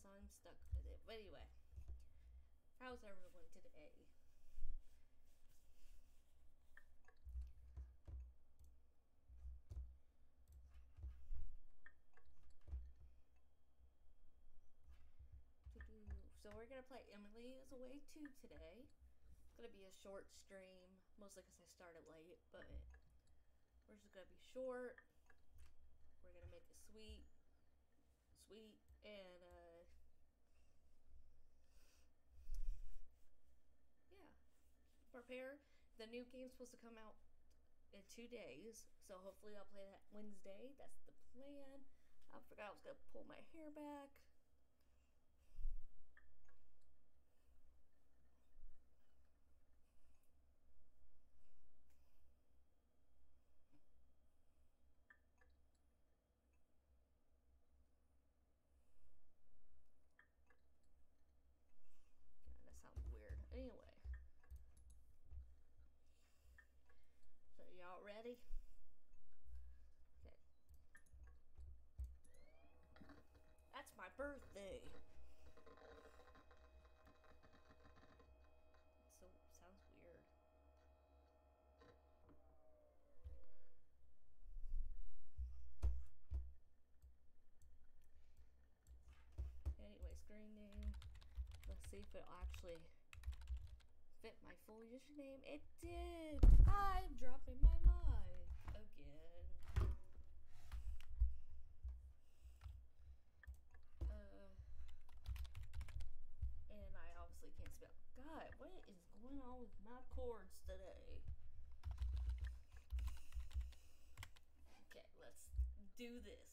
guess I'm stuck with it. But anyway, how's everyone today? So we're gonna play Emily is Away Too today. It's gonna be a short stream, mostly because I started late, but we're just gonna be short. We're gonna make it sweet, sweet, and uh, yeah. Prepare. The new game's supposed to come out in two days, so hopefully I'll play that Wednesday. That's the plan. I forgot I was gonna pull my hair back. God, that sounds weird. Anyway. So y'all ready? Okay. That's my birthday. So sounds weird. Anyway, screen name. Let's see if it'll actually fit my full username. It did! I'm dropping my mic again. Uh, and I obviously can't spell. God, what is going on with my cords today? Okay, let's do this.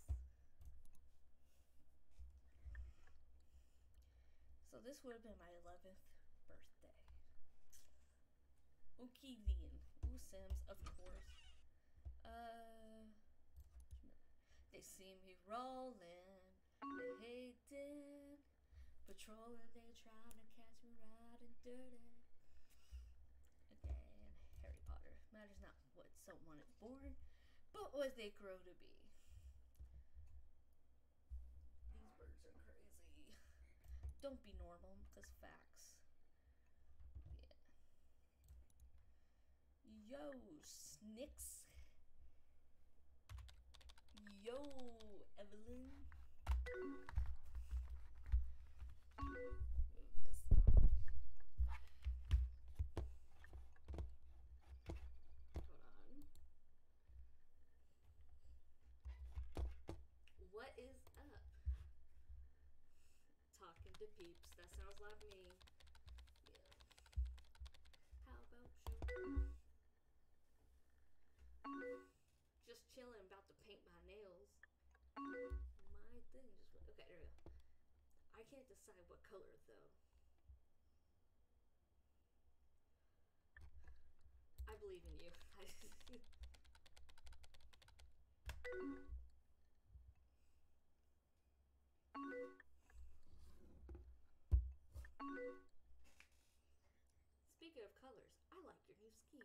So this would have been my 11th birthday. Ookidian. Ooh Sims, of course. Uh, they see me rolling. They hating. Patrolling, they trying to dirty. And Harry Potter. Matters not what someone is born, but what they grow to be. These birds are crazy. Don't be normal, because facts. Yeah. Yo, Snix. Yo, Evelyn. Move this. Hold on. What is up? Talking to peeps. That sounds like me. Yeah. How about you? Just chilling, about to paint my nails. My thing just went. Okay, there we go. I can't decide what color though. I believe in you. Speaking of colors, I like your new scheme.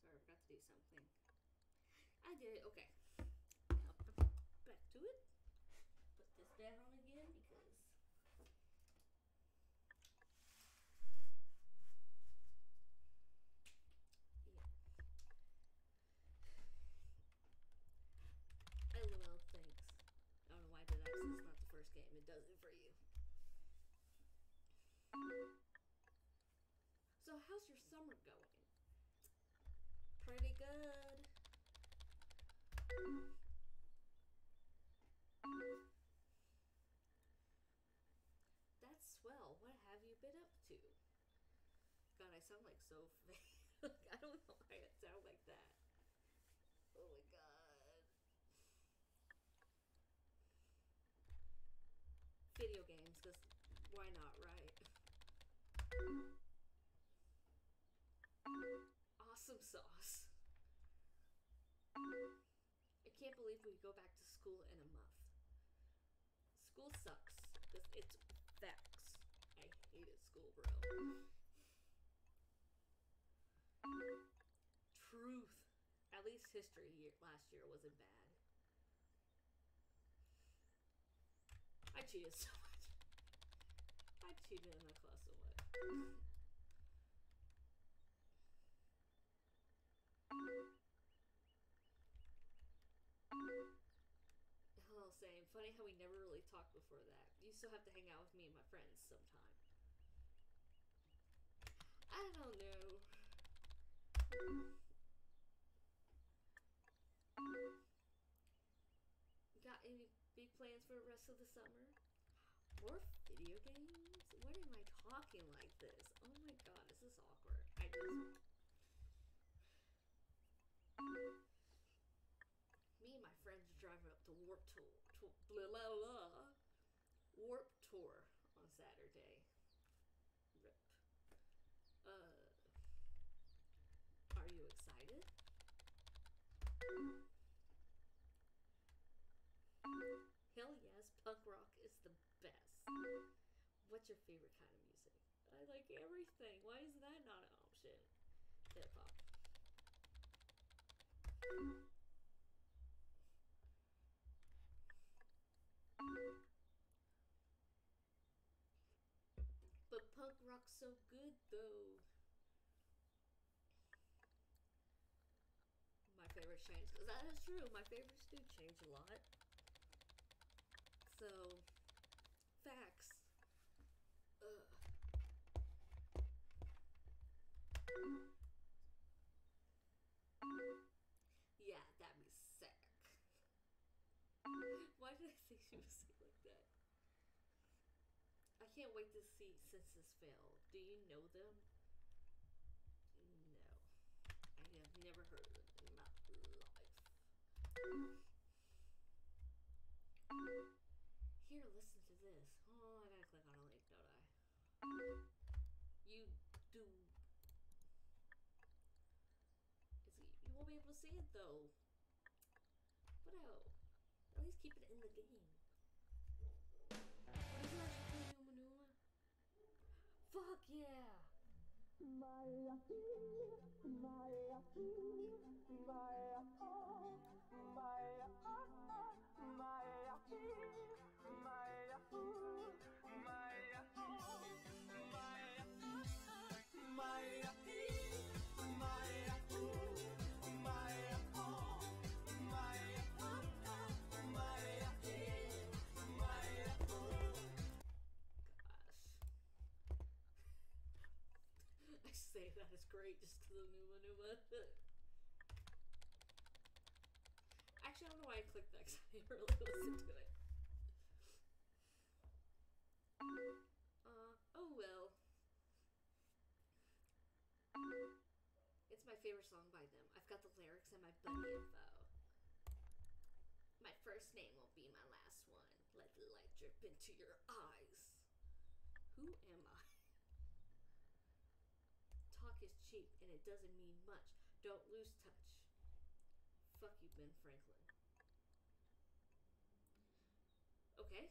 Sorry, I forgot to do something. I did it. Okay. Your summer going? Pretty good. That's swell. What have you been up to? God, I sound like so fake. I don't know why I sound like that. Oh my god. Video games, because why not, right? Awesome sauce. I can't believe we go back to school in a month. School sucks, it's facts. I hated school, bro. Truth. At least history year, last year wasn't bad. I cheated so much. I cheated in that class so much. Funny how we never really talked before that. You still have to hang out with me and my friends sometime. I don't know. Got any big plans for the rest of the summer? More video games? What am I talking like this? Oh my god, this is awkward. I just. Tour on Saturday. Rip. Uh. Are you excited? Hell yes, punk rock is the best. What's your favorite kind of music? I like everything. Why is that not an option? Hip hop. So good though. My favorites change that is true. My favorites do change a lot. So, facts. Ugh. Yeah, that'd be sick. Why did I say she was sick like that? I can't wait to see Senses Fail. Do you know them? No. I have never heard of them in my life. Here, listen to this. Oh, I gotta click on a link, don't I? You do. It's, you won't be able to see it though. What else? At least keep it in the game. Fuck yeah! Gosh. I say that is great just to the Numa Numa. Actually, I don't know why I clicked that 'cause I didn't really listen to it. Uh, oh well. It's my favorite song by them. I've got the lyrics and my buddy info. My first name will be my last one. Let the light drip into your eyes. Who am I? Talk is cheap and it doesn't mean much. Don't lose touch. Fuck you, Ben Franklin. Okay.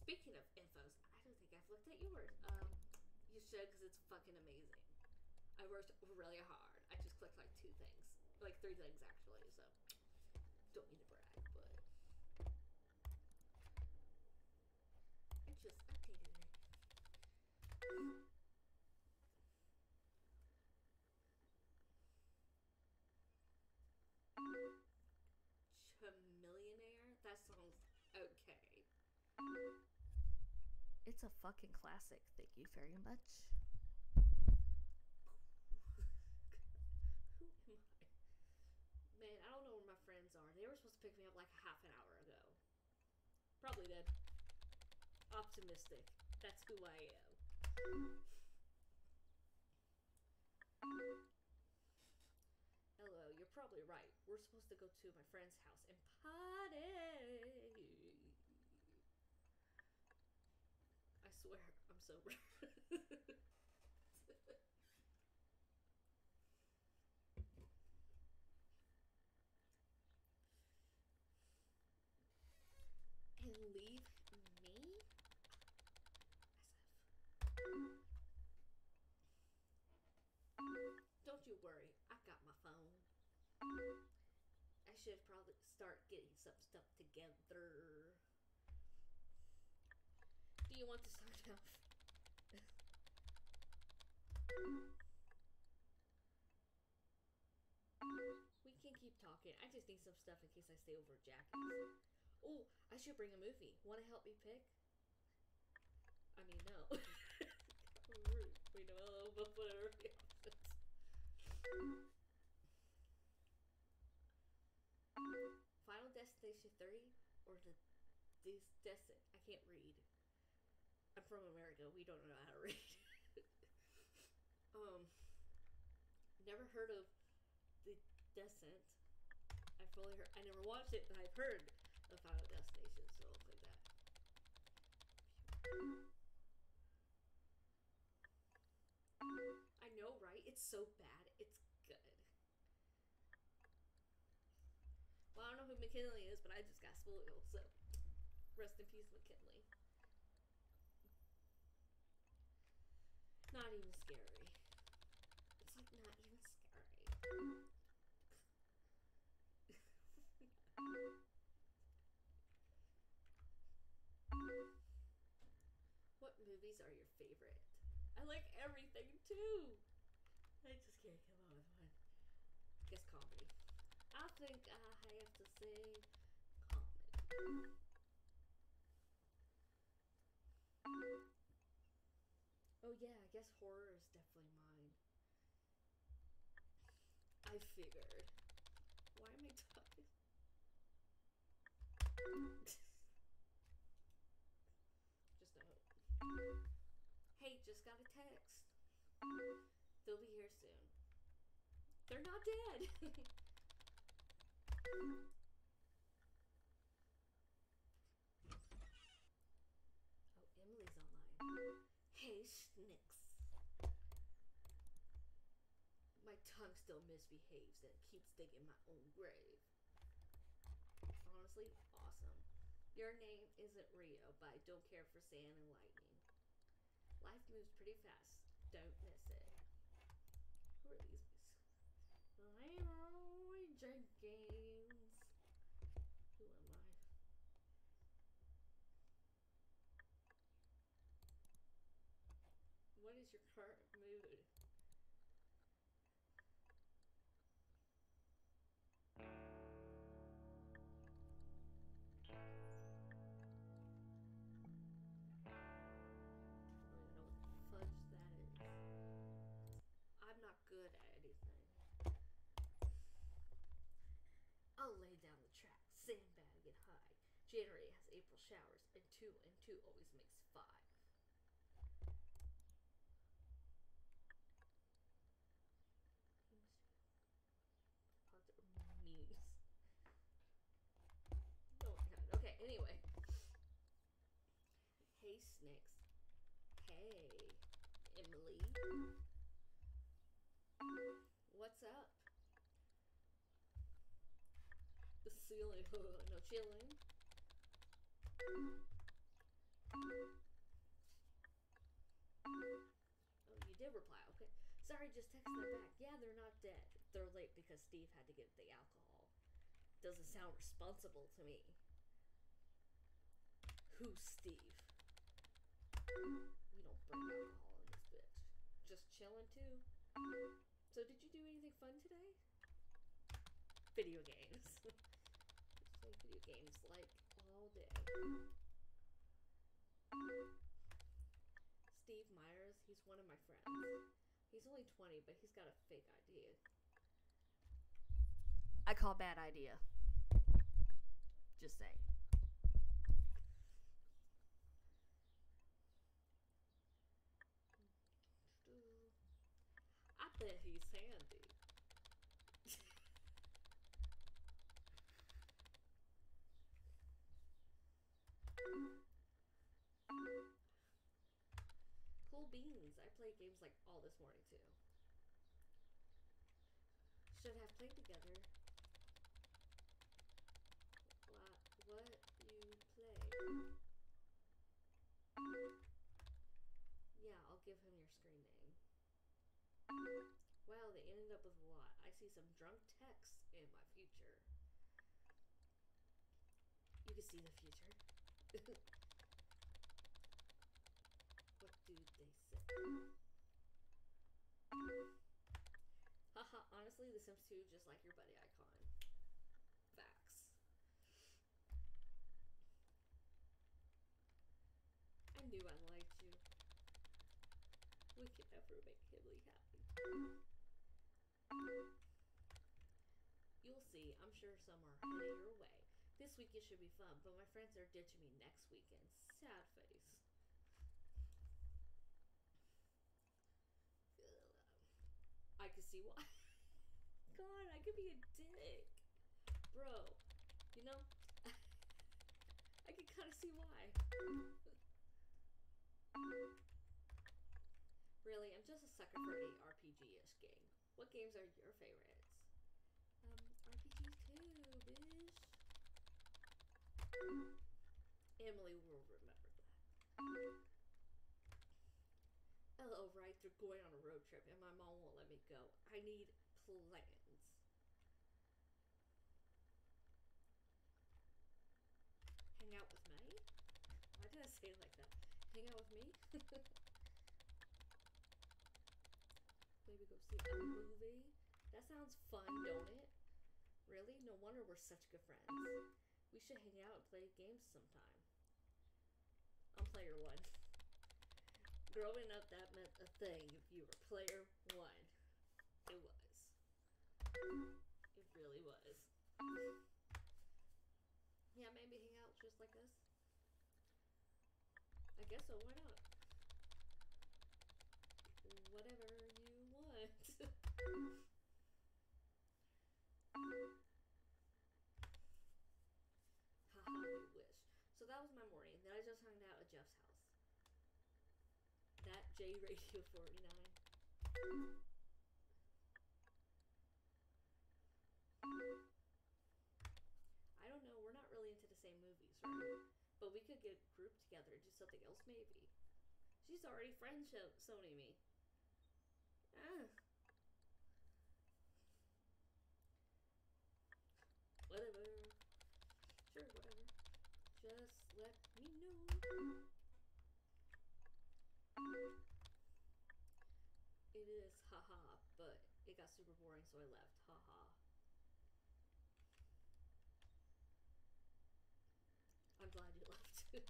Speaking of infos, I don't think I've looked at yours. Um, you should because it's fucking amazing. I worked really hard. I just clicked like two things, like three things actually. So don't mean to brag, but I just updated it. Chamillionaire? That sounds okay. It's a fucking classic. Thank you very much. Who am I? Man, I don't know where my friends are. They were supposed to pick me up like half an hour ago. Probably dead. Optimistic. That's who I am. Hello, you're probably right. We're supposed to go to my friend's house and party. I swear, I'm sober. and leave worry, I got my phone. I should probably start getting some stuff together. Do you want to start off? we can keep talking. I just need some stuff in case I stay over Jackie's. Oh, I should bring a movie. Want to help me pick? I mean, no. we know, but whatever. Final Destination 3 or the Destin? I can't read. I'm from America. We don't know how to read. um, never heard of the Descent. I've only heard. I never watched it, but I've heard of Final Destination, so I'll that. I know, right? It's so bad. It's good. Well, I don't know who McKinley is, but I just got spoiled, so rest in peace, McKinley. Not even scary. It's like not even scary. what movies are your favorite? I like everything too. I just can't come up with one. Guess comedy. I think I say comedy. Oh yeah, I guess horror is definitely mine. I figured. Why am I talking? just a. Hey, just got a text. They'll be here soon. They're not dead. misbehaves and keeps digging my own grave. Honestly, awesome. Your name isn't Rio, but I don't care for sand and lightning. Life moves pretty fast. Don't miss it. Who are these? Leroy Jenkins. Who am I? What is your current two and two always makes five. Memes. Oh my god. Okay, anyway. Hey, Snix. Hey, Emily. What's up? The ceiling. no chilling. Oh, you did reply. Okay. Sorry, just texting them back. Yeah, they're not dead. They're late because Steve had to get the alcohol. Doesn't sound responsible to me. Who's Steve? We don't bring alcohol in this bitch. Just chilling too. So, did you do anything fun today? Video games. Video games like all day. Steve Myers, he's one of my friends. He's only 20, but he's got a fake idea. I call bad idea. Just saying. bet he's handy. cool beans. I played games like all this morning too. Should have played together. What, what you play? Yeah, I'll give him your screen name. Wow, they ended up with a lot. I see some drunk texts in my future. You can see the future. what do they say? Haha, honestly, The Sims 2 just like your buddy icon. Facts. I knew I liked you. We can never make Himley happy. You'll see, I'm sure some are heading your way. This weekend should be fun, but my friends are ditching me next weekend. Sad face. I can see why. God, I could be a dick. Bro, you know, I can kind of see why. really, I'm just a sucker for any RPG-ish game. What games are your favorites? Um, RPGs too, bitch. Emily will remember that. Right, they're going on a road trip and my mom won't let me go. I need plans. Hang out with me? Why did I say it like that? Hang out with me? Maybe go see a movie? That sounds fun, don't it? Really? No wonder we're such good friends. We should hang out and play games sometime. I'm player one. Growing up, that meant a thing if you were player one. It was. It really was. Yeah, maybe hang out just like us. I guess so, why not? Whatever you want. J Radio 49. I don't know. We're not really into the same movies, right? But we could get grouped together and do something else, maybe. She's already friend Sony me. Ah. Whatever. Sure, whatever. Just let me know. So I left. Haha. I'm glad you left.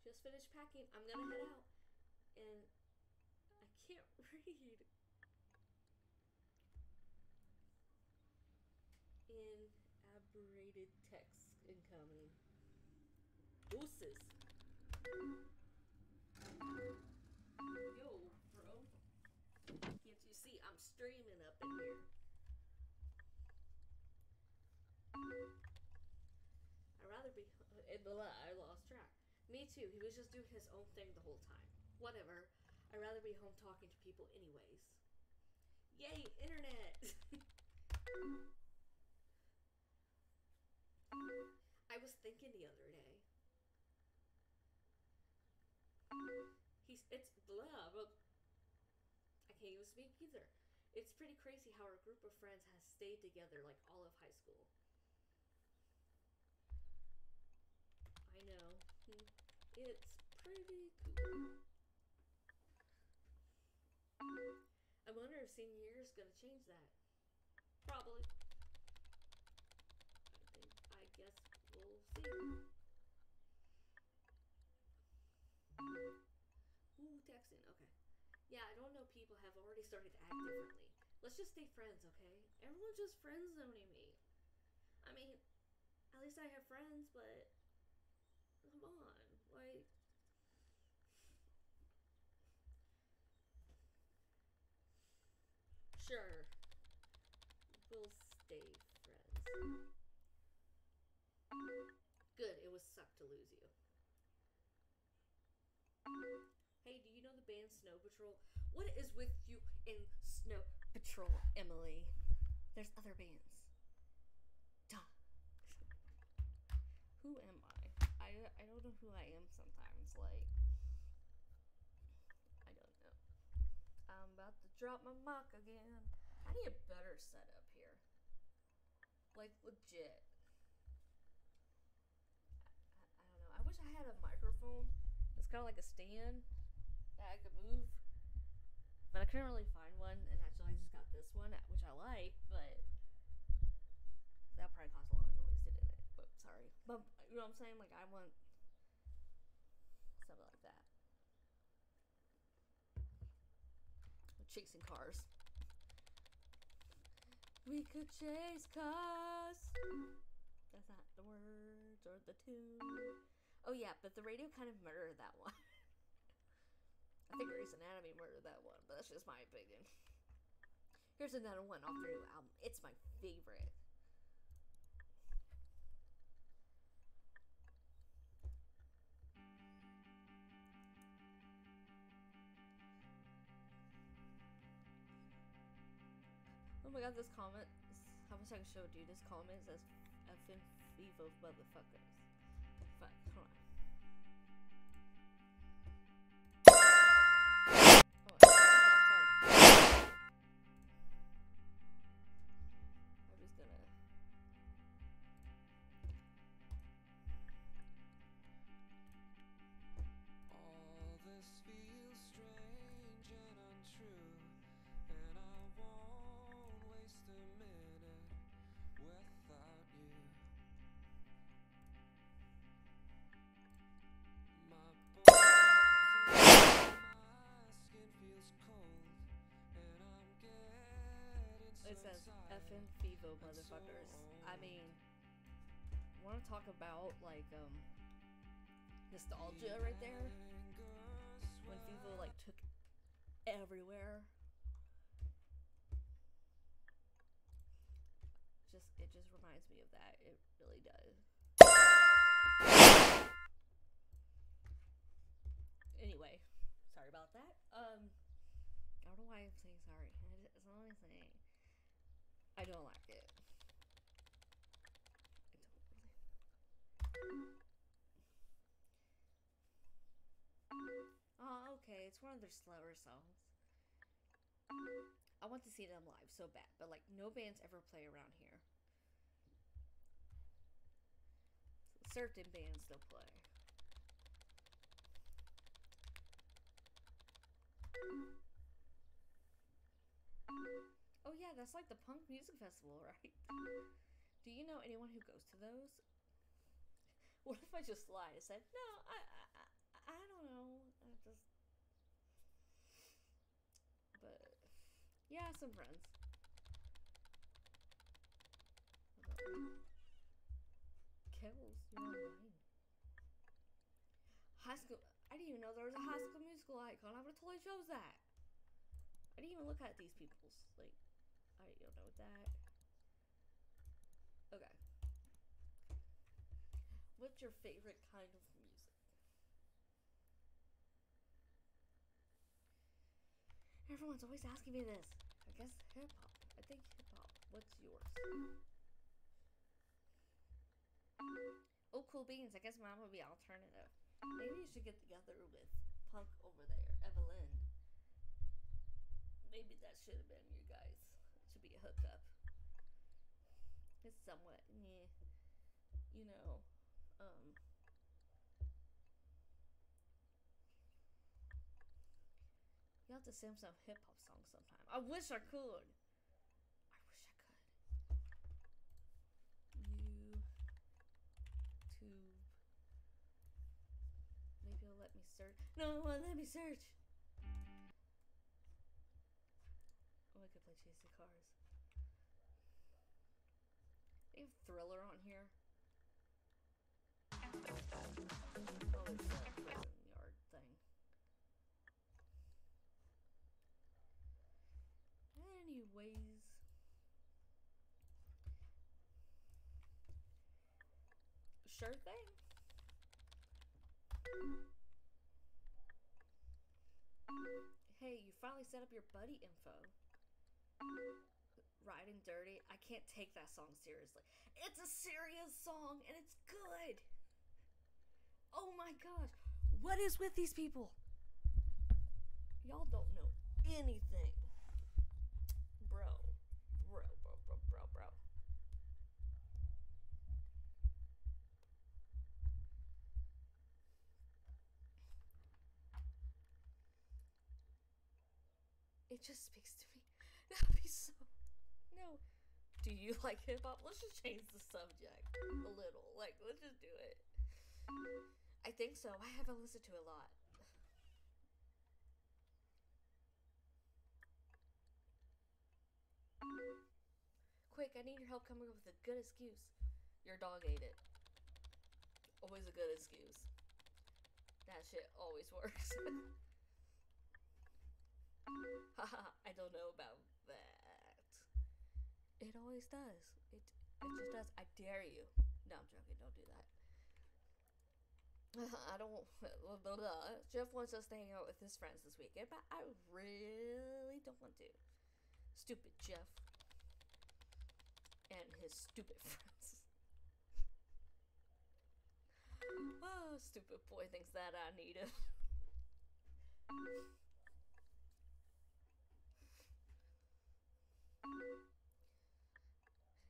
Just finished packing. I'm gonna head out. And I can't read. In aberrated text incoming. Deuces. I'd rather be in the I lost track. Me too. He was just doing his own thing the whole time. Whatever. I'd rather be home talking to people anyways. Yay, internet! I was thinking the other day. He's it's blah, but I can't even speak either. It's pretty crazy how our group of friends has stayed together like all of high school. I know. Hmm. It's pretty cool. I wonder if senior year is gonna change that. Probably. I think I guess we'll see. Yeah, I don't know people have already started to act differently. Let's just stay friends, okay? Everyone's just friend zoning me. I mean, at least I have friends, but come on, like. Sure, we'll stay friends. Patrol? What is with you in Snow Patrol, Emily. There's other bands. Duh. who am I? I? I don't know who I am sometimes. Like, I don't know. I'm about to drop my mock again. I need a better setup here. Like, legit. I, I don't know. I wish I had a microphone. It's kind of like a stand that I could move. But I couldn't really find one, and actually I just got this one, uh, which I like, but that probably caused a lot of noise, didn't it? But sorry. But you know what I'm saying? Like I want something like that. Chasing cars. We could chase cars. That's not the words or the tune. Oh yeah, but the radio kind of murdered that one. I think Grey's Anatomy murdered that one, but that's just my opinion. Here's another one off their new album. It's my favorite. Oh my god, this comment. How much I can show you? This comment says effing Vevo motherfuckers. Fuck, hold on. Motherfuckers. I mean, want to talk about like um nostalgia right there when Vevo like took everywhere. Just it just reminds me of that. It really does. Anyway, sorry about that. Um, I don't know why I'm saying sorry. That's all I'm saying. I don't like it. Oh, okay. It's one of their slower songs. I want to see them live so bad, but like no bands ever play around here. Certain bands they'll play. Oh yeah, that's like the punk music festival, right? Do you know anyone who goes to those? What if I just lied and said no? I I I, don't know. I just. But yeah, some friends. Kells, you're online. High school. I didn't even know there was a high school musical icon. I would have totally chose that. I didn't even look at these people's like. I don't know that. Okay. What's your favorite kind of music? Everyone's always asking me this. I guess hip hop. I think hip hop. What's yours? Oh, cool beans. I guess mine would be alternative. Maybe you should get together with Punk over there, Evelyn. Maybe that should have been you Should hookup. It's somewhat, yeah, you know, um. You have to sing some hip hop songs sometime. I wish I could. I wish I could. YouTube. Maybe it'll let me search. No, it won't let me search. Oh, I could play Chasing Cars. They have Thriller on here. Yard thing. Anyways. Sure thing. Hey, you finally set up your buddy info. Riding Dirty. I can't take that song seriously. It's a serious song and it's good. Oh my gosh. What is with these people? Y'all don't know anything. Bro. Bro, bro, bro, bro, bro. It just speaks to me. That'd be so. No. Do you like hip hop? Let's just change the subject a little. Like, let's just do it. I think so. I haven't listened to a lot. Quick, I need your help coming up with a good excuse. Your dog ate it. Always a good excuse. That shit always works. Haha, I don't know about. It always does. It it just does. I dare you. No, I'm joking. Don't do that. I don't. Blah, blah, blah. Jeff wants us to hang out with his friends this weekend, but I really don't want to. Stupid Jeff. And his stupid friends. oh, stupid boy thinks that I need him.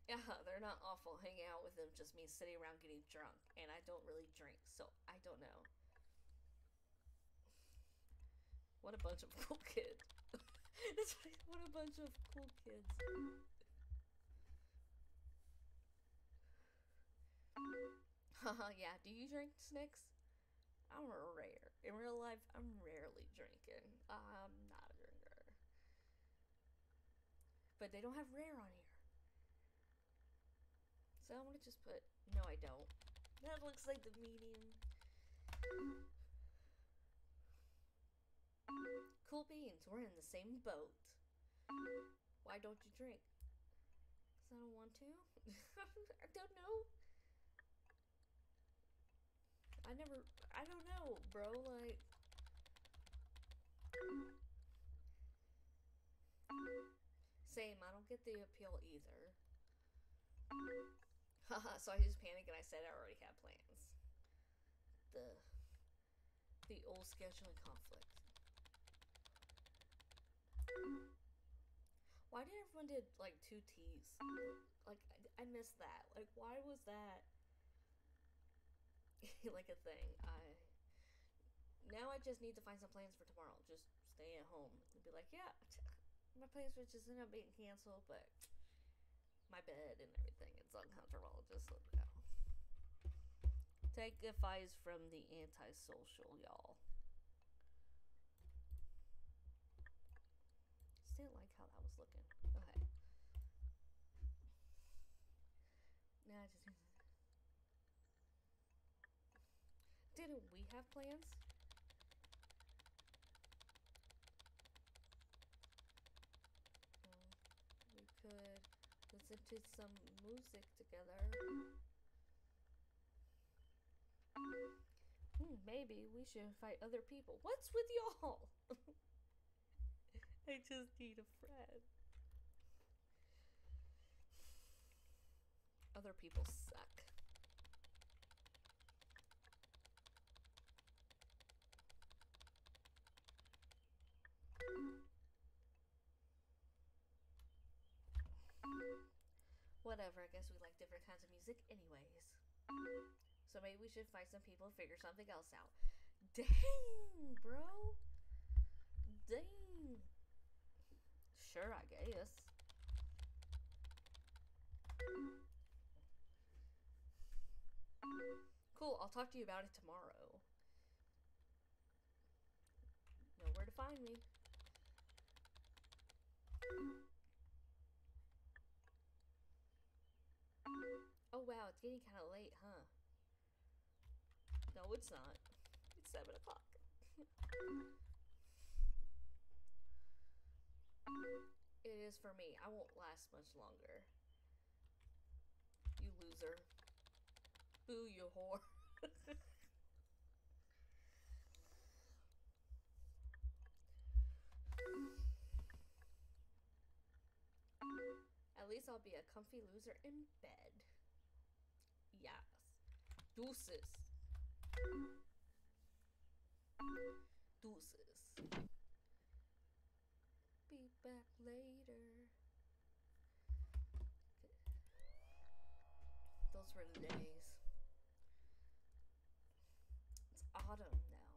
Yeah, they're not awful. Hanging out with them just means sitting around getting drunk, and I don't really drink, so I don't know. What a bunch of cool kids. That's what, a bunch of cool kids. Haha, yeah. Do you drink Snix? I'm rare. In real life, I'm rarely drinking. I'm not a drinker. But they don't have rare on. So I'm gonna just put, no, I don't. That looks like the medium. Cool beans, we're in the same boat. Why don't you drink? Because I don't want to? I don't know. I never, I don't know, bro. Like, same, I don't get the appeal either. So I just panicked and I said I already had plans. The the old scheduling conflict. Why did everyone did like two T's? Like I, I missed that. Like why was that like a thing? I now I just need to find some plans for tomorrow. Just stay at home and be like, yeah, my plans were just end up being canceled, but my bed and everything. It's uncomfortable. Just let me know. Take advice from the antisocial, y'all. Just didn't like how that was looking. Okay. Now I just didn't we have plans? Um, we could listen to some music together. Hmm, maybe we should invite other people. What's with y'all? I just need a friend. Other people suck. Whatever, I guess we like different kinds of music anyways. So maybe we should find some people and figure something else out. Dang, bro. Dang. Sure, I guess. Cool, I'll talk to you about it tomorrow. Know where to find me. Oh wow, it's getting kind of late, huh? No, it's not. It's 7 o'clock. it is for me. I won't last much longer. You loser. Boo, you whore. At least I'll be a comfy loser in bed. Yes. Deuces. Deuces. Be back later. Those were the days. It's autumn now.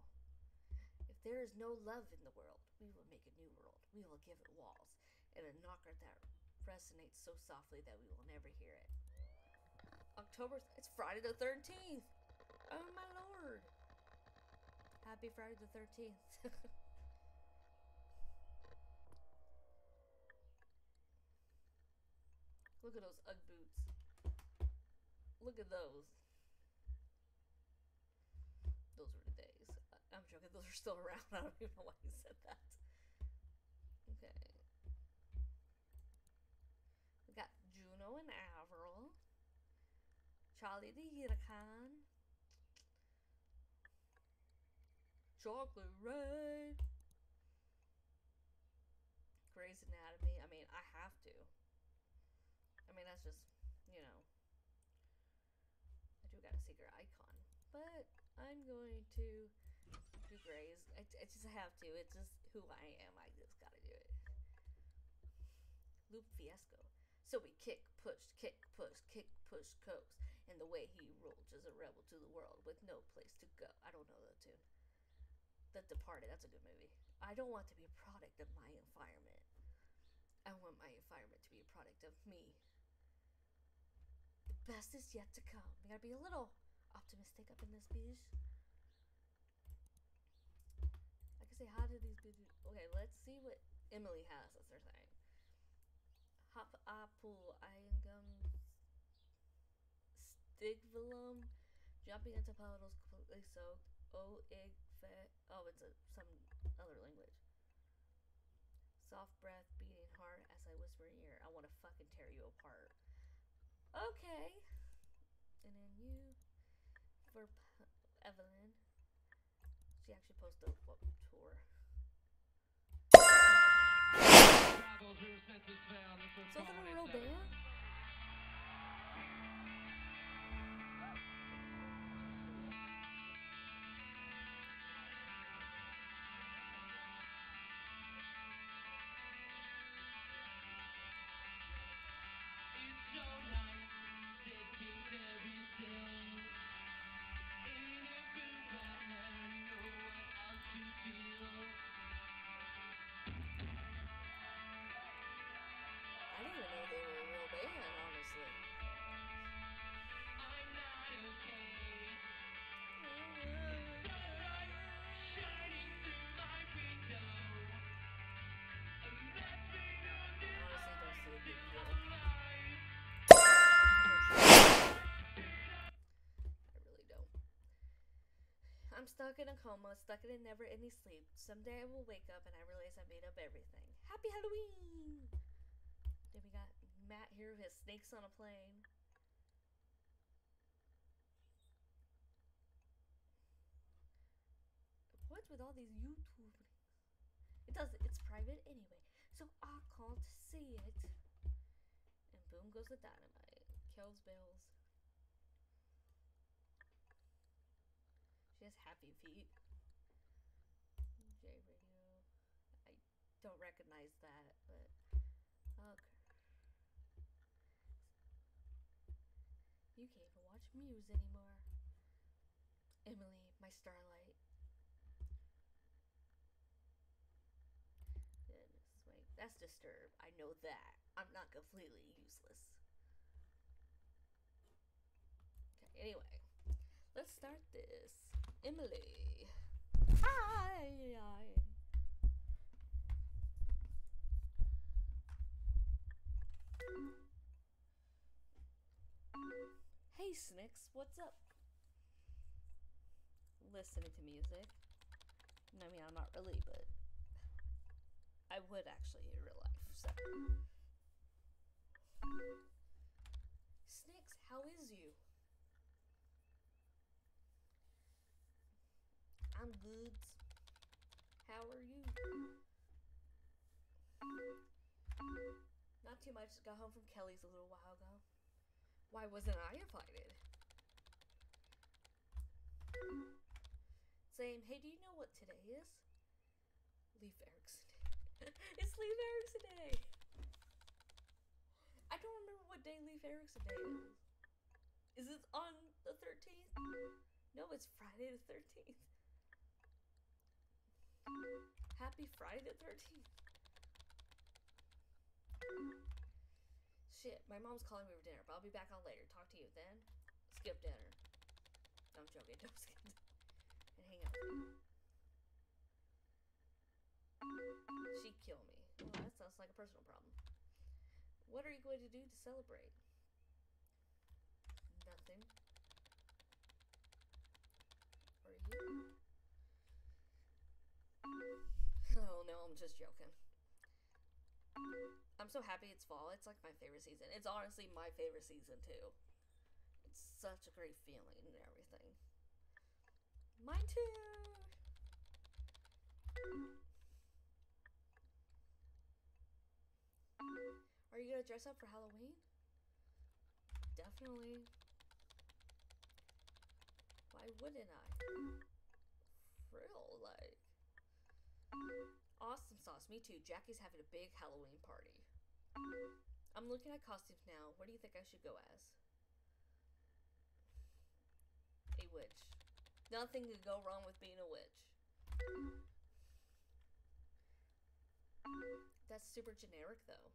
If there is no love in the world, we will make a new world. We will give it walls and a knocker that resonates so softly that we will never hear it. October, it's Friday the 13th. Oh my lord. Happy Friday the 13th. Look at those Ugg boots. Look at those. Those were the days. I'm joking. Those are still around. I don't even know why you said that. Okay. We got Juno and Avril. Charlie the Huracan. Chocolate Rain. Grey's Anatomy. I mean, I have to. I mean, that's just, you know. I do got a secret icon. But I'm going to do Grey's. I, I just have to. It's just who I am. I just gotta do it. Lupe Fiasco. So we kick, push, kick, push, kick, push, coast. And the way he ruled as a rebel to the world with no place to go. I don't know the tune. The Departed, that's a good movie. I don't want to be a product of my environment. I want my environment to be a product of me. The best is yet to come. We gotta be a little optimistic up in this bitch. I can say hi to these bitches. Okay, let's see what Emily has as her thing. Hop apple, iangum, stigvalum, jumping into puddles completely soaked. O egg fe- Oh, it's a, some other language. Soft breath, beating heart as I whisper in your ear. I want to fucking tear you apart. Okay. And then you, for P- Evelyn, she actually posted a book tour. Something a real band? I'm stuck in a coma, stuck in a never ending sleep. Someday I will wake up and I realize I made up everything. Happy Halloween! Then we got Matt here who has snakes on a plane. What's with all these YouTube? It does it's private anyway, so I can't see it. And boom goes the dynamite. Kills bells. She has happy feet. J Radio. I don't recognize that, but okay. You can't even watch Muse anymore. Emily, my starlight. Goodness, wait, that's disturbed. I know that. I'm not completely useless. Okay, anyway, let's start this. Emily. Hi. Hey Snix, what's up? Listening to music. I mean, I'm not really, but I would actually in real life. So, Snix, how is you? I'm good. How are you? Not too much. Got home from Kelly's a little while ago. Why wasn't I invited? Saying, hey, do you know what today is? Leif Erikson Day. it's Leif Erikson Day. I don't remember what day Leif Erikson Day is. Is it on the 13th? No, it's Friday the 13th. Happy Friday the 13th. Shit, my mom's calling me for dinner, but I'll be back on later. Talk to you then. Skip dinner. No, I'm joking. Don't skip dinner. And hang out. She'd kill me. Oh, that sounds like a personal problem. What are you going to do to celebrate? Nothing. Are you? Oh no, I'm just joking. I'm so happy it's fall. It's like my favorite season. It's honestly my favorite season too. It's such a great feeling and everything. Mine too. Are you gonna dress up for Halloween? Definitely. Why wouldn't I? Frill, like. Awesome sauce. Me too. Jackie's having a big Halloween party. I'm looking at costumes now. What do you think I should go as? A witch. Nothing could go wrong with being a witch. That's super generic though.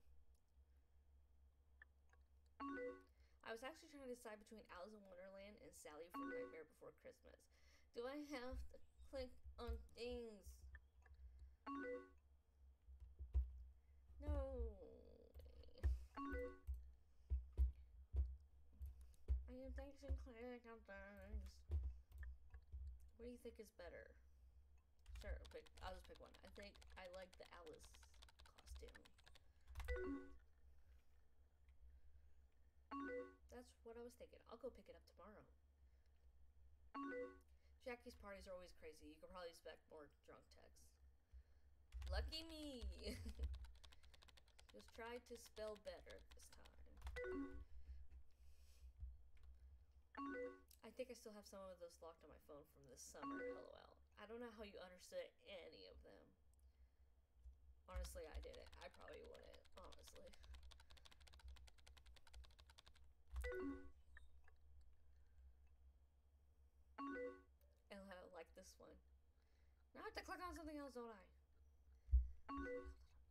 I was actually trying to decide between Alice in Wonderland and Sally from Nightmare Before Christmas. Do I have to click on things? No. I am thanks and on things. What do you think is better? Sure, pick. I'll just pick one. I think I like the Alice costume. That's what I was thinking. I'll go pick it up tomorrow. Jackie's parties are always crazy. You could probably expect more drunk texts. Lucky me! Just tried to spell better this time. I think I still have some of those locked on my phone from this summer, lol. I don't know how you understood any of them. Honestly, I didn't. I probably wouldn't, honestly. And I like this one. Now I have to click on something else, don't I?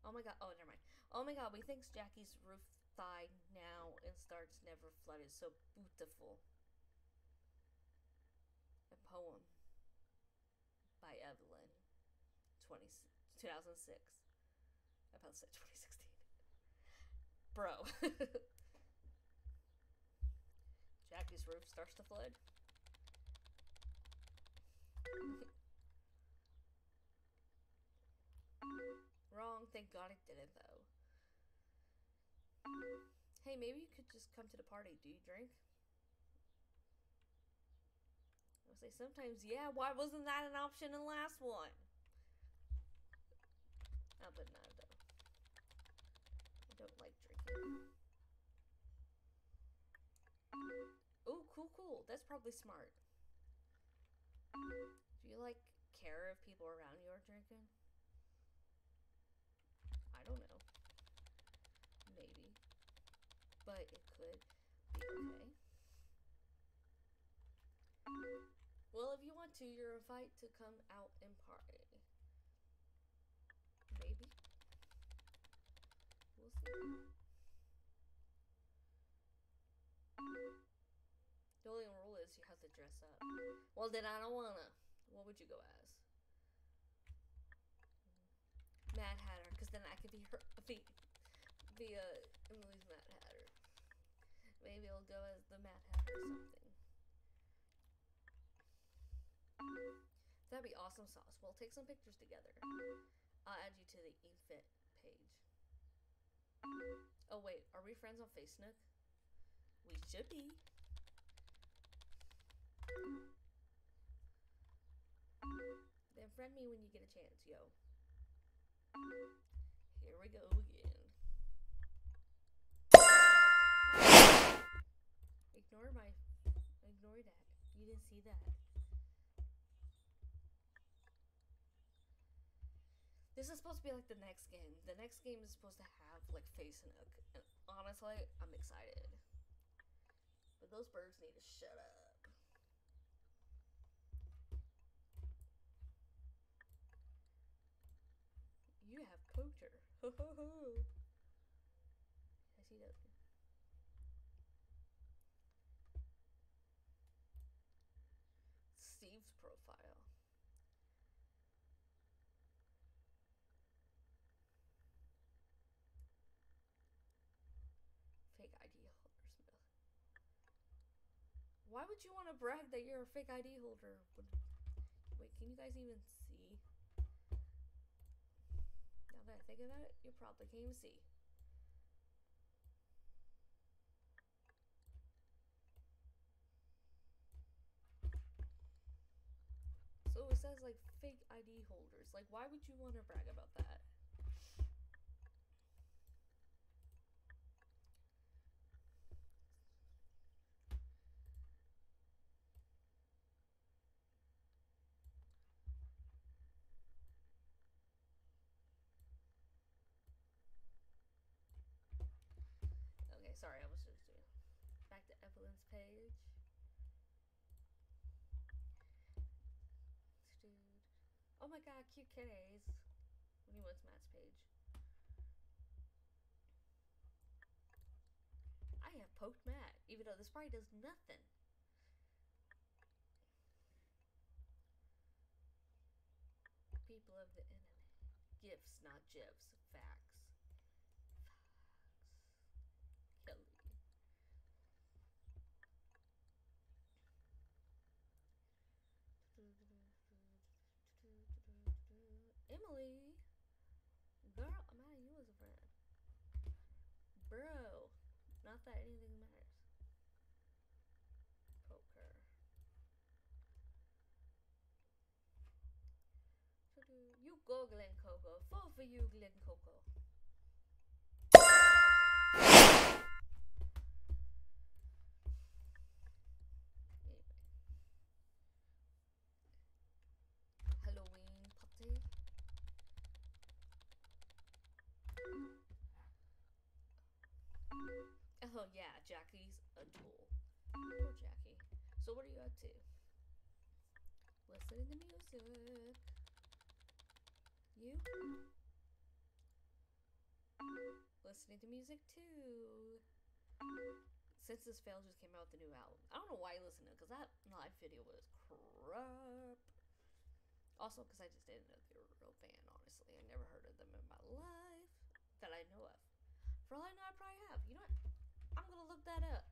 Oh my god. Oh, never mind. Oh my god, we thinks Jackie's roof thigh now and starts never flooded. So beautiful. A poem by Evelyn. 20, 2006. I say 2016. Bro. Jackie's roof starts to flood. Wrong. Thank God it didn't, though. Hey, maybe you could just come to the party. Do you drink? I'll say sometimes, yeah. Why wasn't that an option in the last one? Oh, but no, though. I don't like drinking. Oh, cool, cool. That's probably smart. Do you like care if people around you are drinking? I don't know. Maybe. But it could be okay. Well, if you want to, you're invited to come out and party. Maybe. We'll see. The only rule is you have to dress up. Well, then I don't wanna. What would you go as? Mad Hatter, because then I could be her, be, be uh, Emily's Mad Hatter. Maybe I'll go as the Mad Hatter or something. That'd be awesome sauce. We'll take some pictures together. I'll add you to the eFit page. Oh wait, are we friends on Facebook? We should be. Then friend me when you get a chance, yo. Ignore my. Ignore that. You didn't see that. This is supposed to be like the next game. The next game is supposed to have like face and hook. And honestly, I'm excited. But those birds need to shut up. You have poacher. Ho ho ho. Does. Steve's profile. Fake ID holder Smith. Why would you want to brag that you're a fake ID holder? Wait, can you guys even see? Now that I think about it, you probably can't even see. Says like fake ID holders. Like, why would you want to brag about that? Okay, sorry, I was just doing. Back to Evelyn's page. Dude. Oh my god, cute kitties. When he wants Matt's page. I have poked Matt, even though this probably does nothing. People of the internet. Gifts, not gifs. Facts. Facts. Kelly. Emily. Girl, man, you was a friend. Bro. Not that anything matters. Poker. You go, Glen Coco. Fall for you, Glen Coco. Halloween party. Oh yeah, Jackie's a tool. Poor Jackie. So what are you up to? Listening to music. You? Listening to music too. Senses Fail just came out with the new album. I don't know why you listen to it, because that live video was crap. Also, because I just didn't know they were a real band, honestly. I never heard of them in my life that I know of. For all I know, I probably have. You know what? I'm gonna look that up.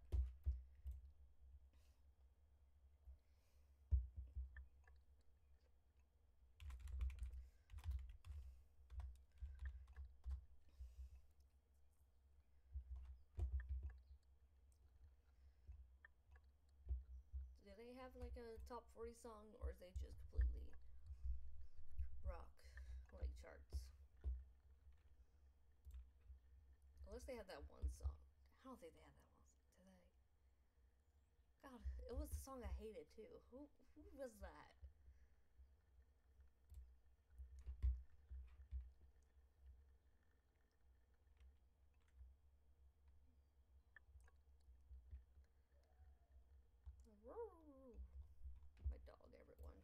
Do they have like a top 40 song or is they just completely rock like charts? Unless they have that one song. I don't think they have that one. They? God, it was the song I hated too. Who who was that? My dog, everyone.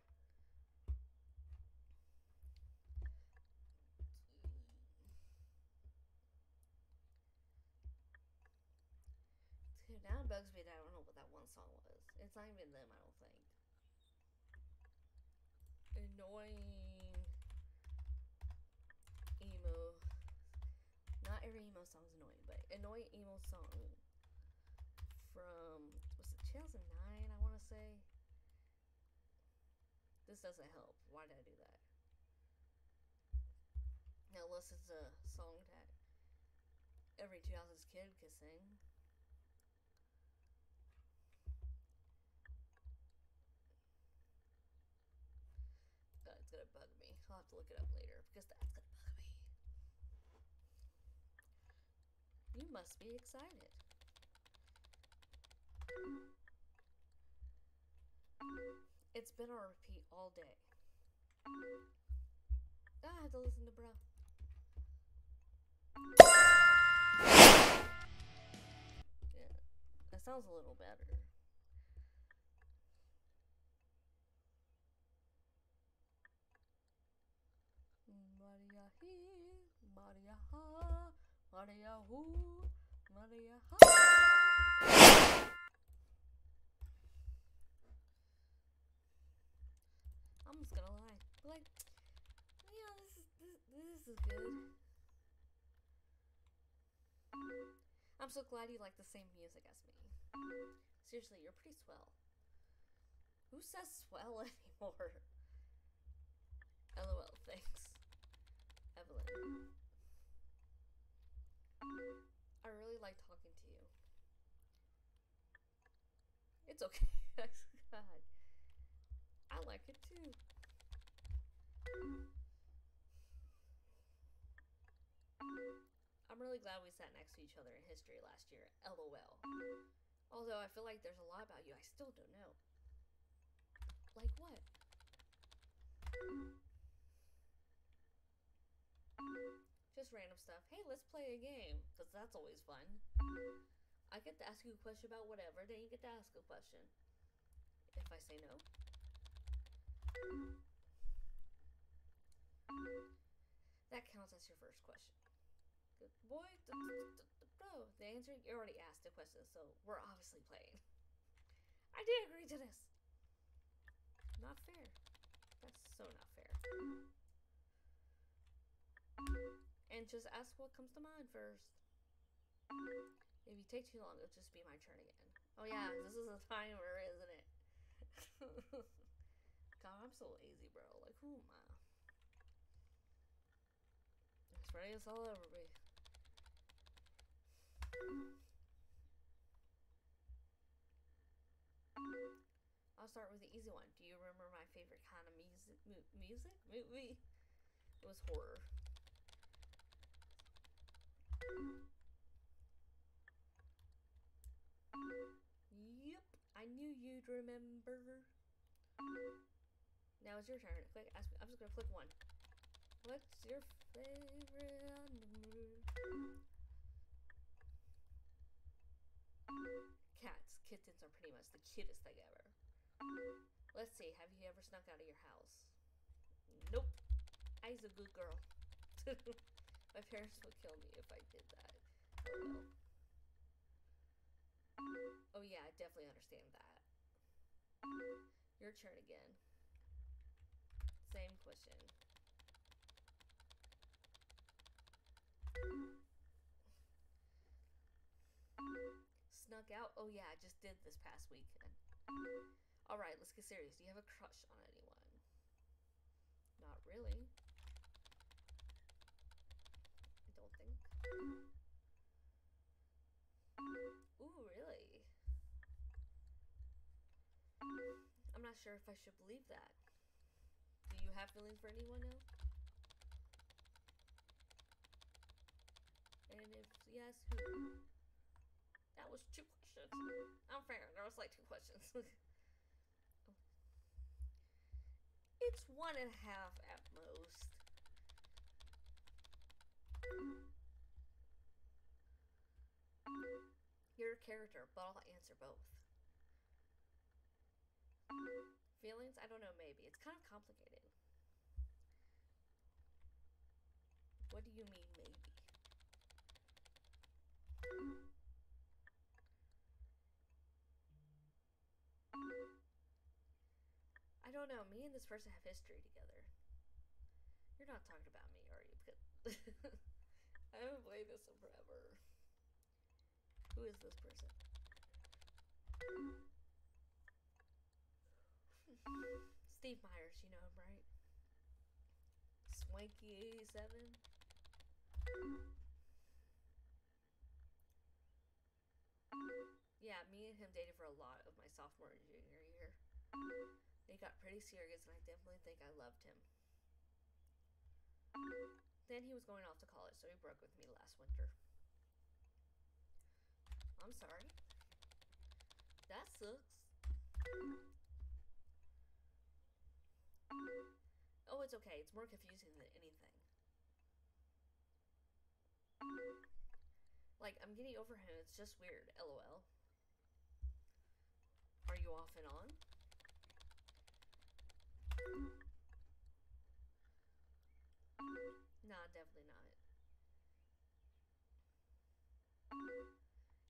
Dude, now it bugs me that I don't know what that one song was. It's not even them, I don't think. Annoying emo. Not every emo song's annoying, but annoying emo song from was it 2009? I want to say. This doesn't help. Why did I do that? Now, unless it's a song that every 2000s kid could sing. It's gonna bug me. I'll have to look it up later because that's gonna bug me. You must be excited. It's been on repeat all day. Ah, I have to listen to bro. Yeah, that sounds a little better. Maria he, Maria ha, Maria hu, Maria ha. I'm just gonna lie. Like, yeah, this is this, this is good. I'm so glad you like the same music as me. Seriously, you're pretty swell. Who says swell anymore? LOL, thanks. Evelyn. I really like talking to you. It's okay. God. I like it too. I'm really glad we sat next to each other in history last year. LOL. Although I feel like there's a lot about you I still don't know. Like what? Just random stuff. Hey, let's play a game. Because that's always fun. I get to ask you a question about whatever, then you get to ask a question. If I say no. That counts as your first question. Good boy. Bro, oh, the answer you already asked the question, so we're obviously playing. I did agree to this. Not fair. That's so not fair. And just ask what comes to mind first. If you take too long, it'll just be my turn again. Oh yeah, this is a timer, isn't it? God, I'm so lazy, bro. Like, who am I? As ready as I'll ever be. I'll start with the easy one. Do you remember my favorite kind of music? Mu- music? Movie? It was horror. Yep, I knew you'd remember. Now it's your turn. Click. I'm just gonna click one. What's your favorite animal? Cats. Kittens are pretty much the cutest thing ever. Let's see. Have you ever snuck out of your house? Nope. I's a good girl. My parents would kill me if I did that. Oh. Oh yeah, I definitely understand that. Your turn again. Same question. Snuck out? Oh yeah, I just did this past weekend. Alright, let's get serious. Do you have a crush on anyone? Not really. I don't think. Ooh, really? I'm not sure if I should believe that. Do you have feelings for anyone now? And if yes, who? That was two questions. Unfair. There was like two questions. it's one and a half at most. Your character, but I'll answer both. Feelings? I don't know, maybe. It's kind of complicated. What do you mean, maybe? I don't know. Me and this person have history together. You're not talking about me, are you? I haven't played this in forever. Who is this person? Steve Myers, you know him, right? Swanky 87. Yeah, me and him dated for a lot of my sophomore and junior year. They got pretty serious, and I definitely think I loved him. then he was going off to college, so he broke with me last winter. I'm sorry. That sucks. Oh, it's okay. It's more confusing than anything. Like, I'm getting over him. It's just weird. LOL. Are you off and on?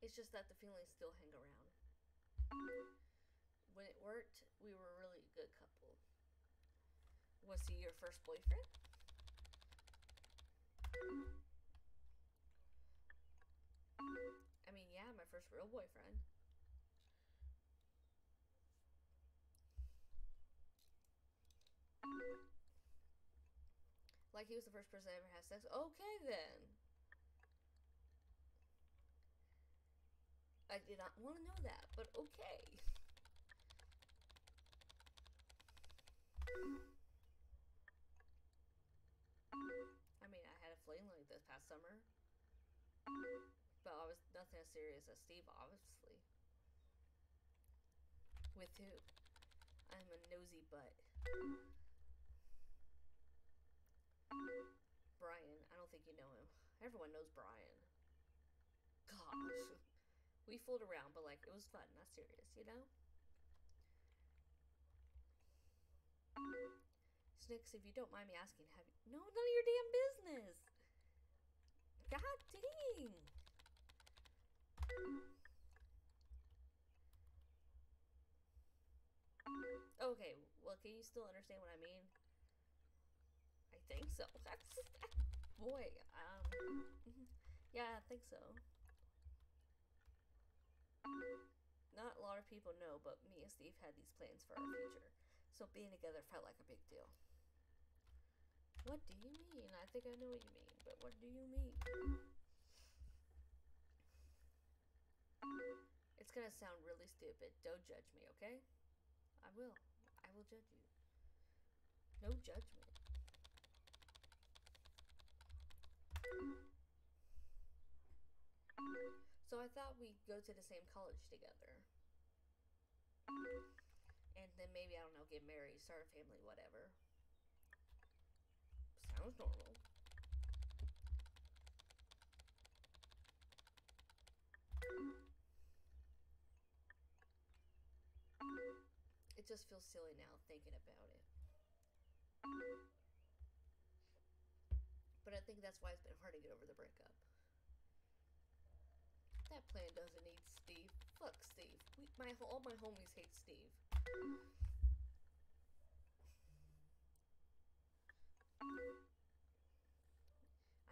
It's just that the feelings still hang around. When it worked, we were a really good couple. Was he your first boyfriend? I mean, yeah, my first real boyfriend. Like he was the first person I ever had sex. Okay then. I did not want to know that, but okay. I mean, I had a fling like this past summer. But I was nothing as serious as Steve, obviously. With who? I'm a nosy butt. Brian, I don't think you know him. Everyone knows Brian. Gosh. We fooled around, but like it was fun, not serious, you know? Snix, if you don't mind me asking, have you no none of your damn business. God dang. Okay, well, can you still understand what I mean? I think so. That's boy. Um, yeah, I think so. Not a lot of people know, but me and Steve had these plans for our future, so being together felt like a big deal. What do you mean? I think I know what you mean, but what do you mean? It's gonna sound really stupid. Don't judge me, okay? I will. I will judge you. No judgment. So I thought we'd go to the same college together. And then maybe, I don't know, get married, start a family, whatever. Sounds normal. It just feels silly now thinking about it. But I think that's why it's been hard to get over the breakup. That plan doesn't need Steve. Fuck Steve. We, my all my homies hate Steve.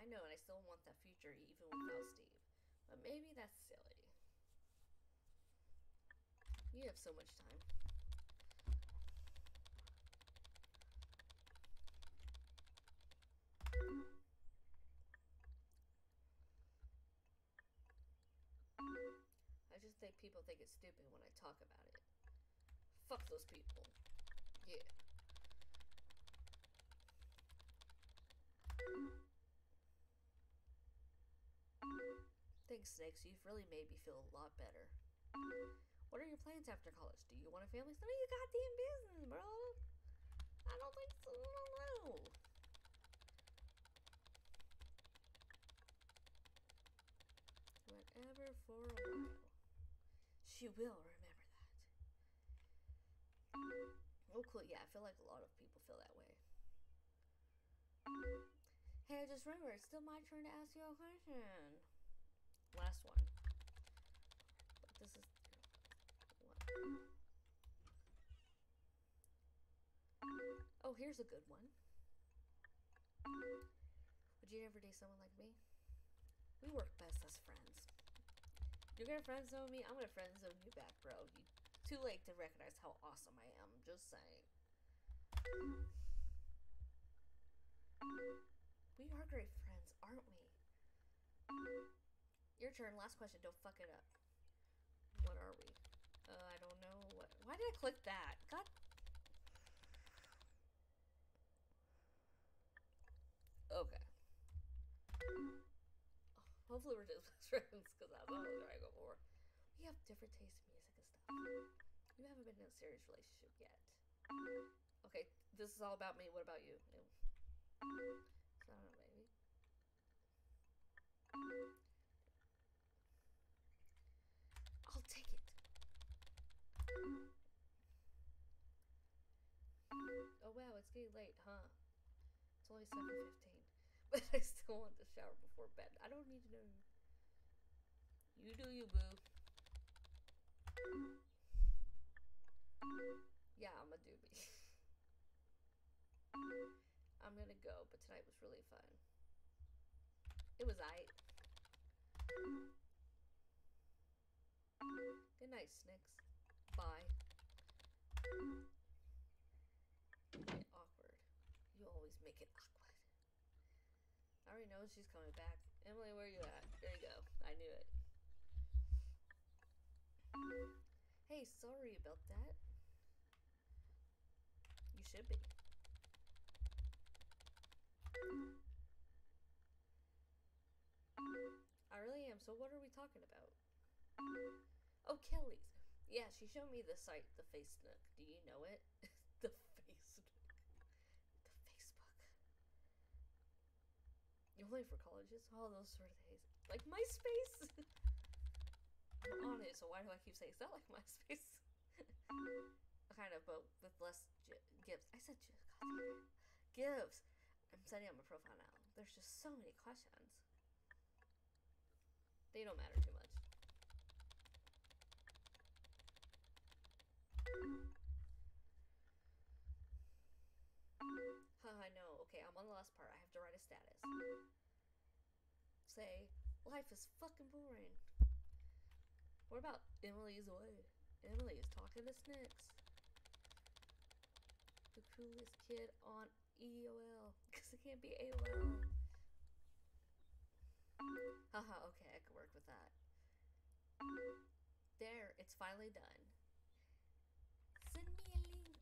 I know, and I still want that future even without Steve. But maybe that's silly. You have so much time. Think people think it's stupid when I talk about it. Fuck those people. Yeah. Thanks, Snix. You've really made me feel a lot better. What are your plans after college? Do you want a family? None of your goddamn business, bro. I don't think so. I don't know. Whatever for a while. She will remember that. Oh, cool. Yeah, I feel like a lot of people feel that way. Hey, I just remember it's still my turn to ask you a question. Last one. But this is. What? Oh, here's a good one. Would you ever date someone like me? We work best as friends. You're gonna friend zone me, I'm gonna friend zone you back, bro. You too late to recognize how awesome I am. Just saying. We are great friends, aren't we? Your turn. Last question. Don't fuck it up. What are we? Uh, I don't know. What? Why did I click that? God. Okay. hopefully we're just friends because that's was trying to go for. We have different tastes in music and stuff. You haven't been in a serious relationship yet. Okay, this is all about me. What about you? I don't know, maybe. I'll take it. Oh wow, it's getting late, huh? It's only seven fifteen, but I still want to shower before bed. I don't need to know. You do you, boo. Yeah, I'm a doobie. I'm gonna go, but tonight was really fun. It was I. Good night, Snix. Bye. Okay, awkward. You always make it awkward. I already know she's coming back. Emily, where are you at? Hey, sorry about that. You should be. I really am. So what are we talking about? Oh, Kelly's. Yeah, she showed me the site, the Face Facebook. Do you know it? the Facebook. The Facebook. You only for colleges, all those sort of things. Like MySpace. On it, so why do I keep saying it's not like MySpace? kind of, but with less gi- gifts. I said God gives. I'm setting up my profile now. There's just so many questions. They don't matter too much. Huh, I know. Okay, I'm on the last part. I have to write a status. Say, life is fucking boring. What about Emily's way? Emily is talking to Snix. The coolest kid on EOL. Because it can't be AOL. Haha, okay, I can work with that. There, it's finally done. Send me a link.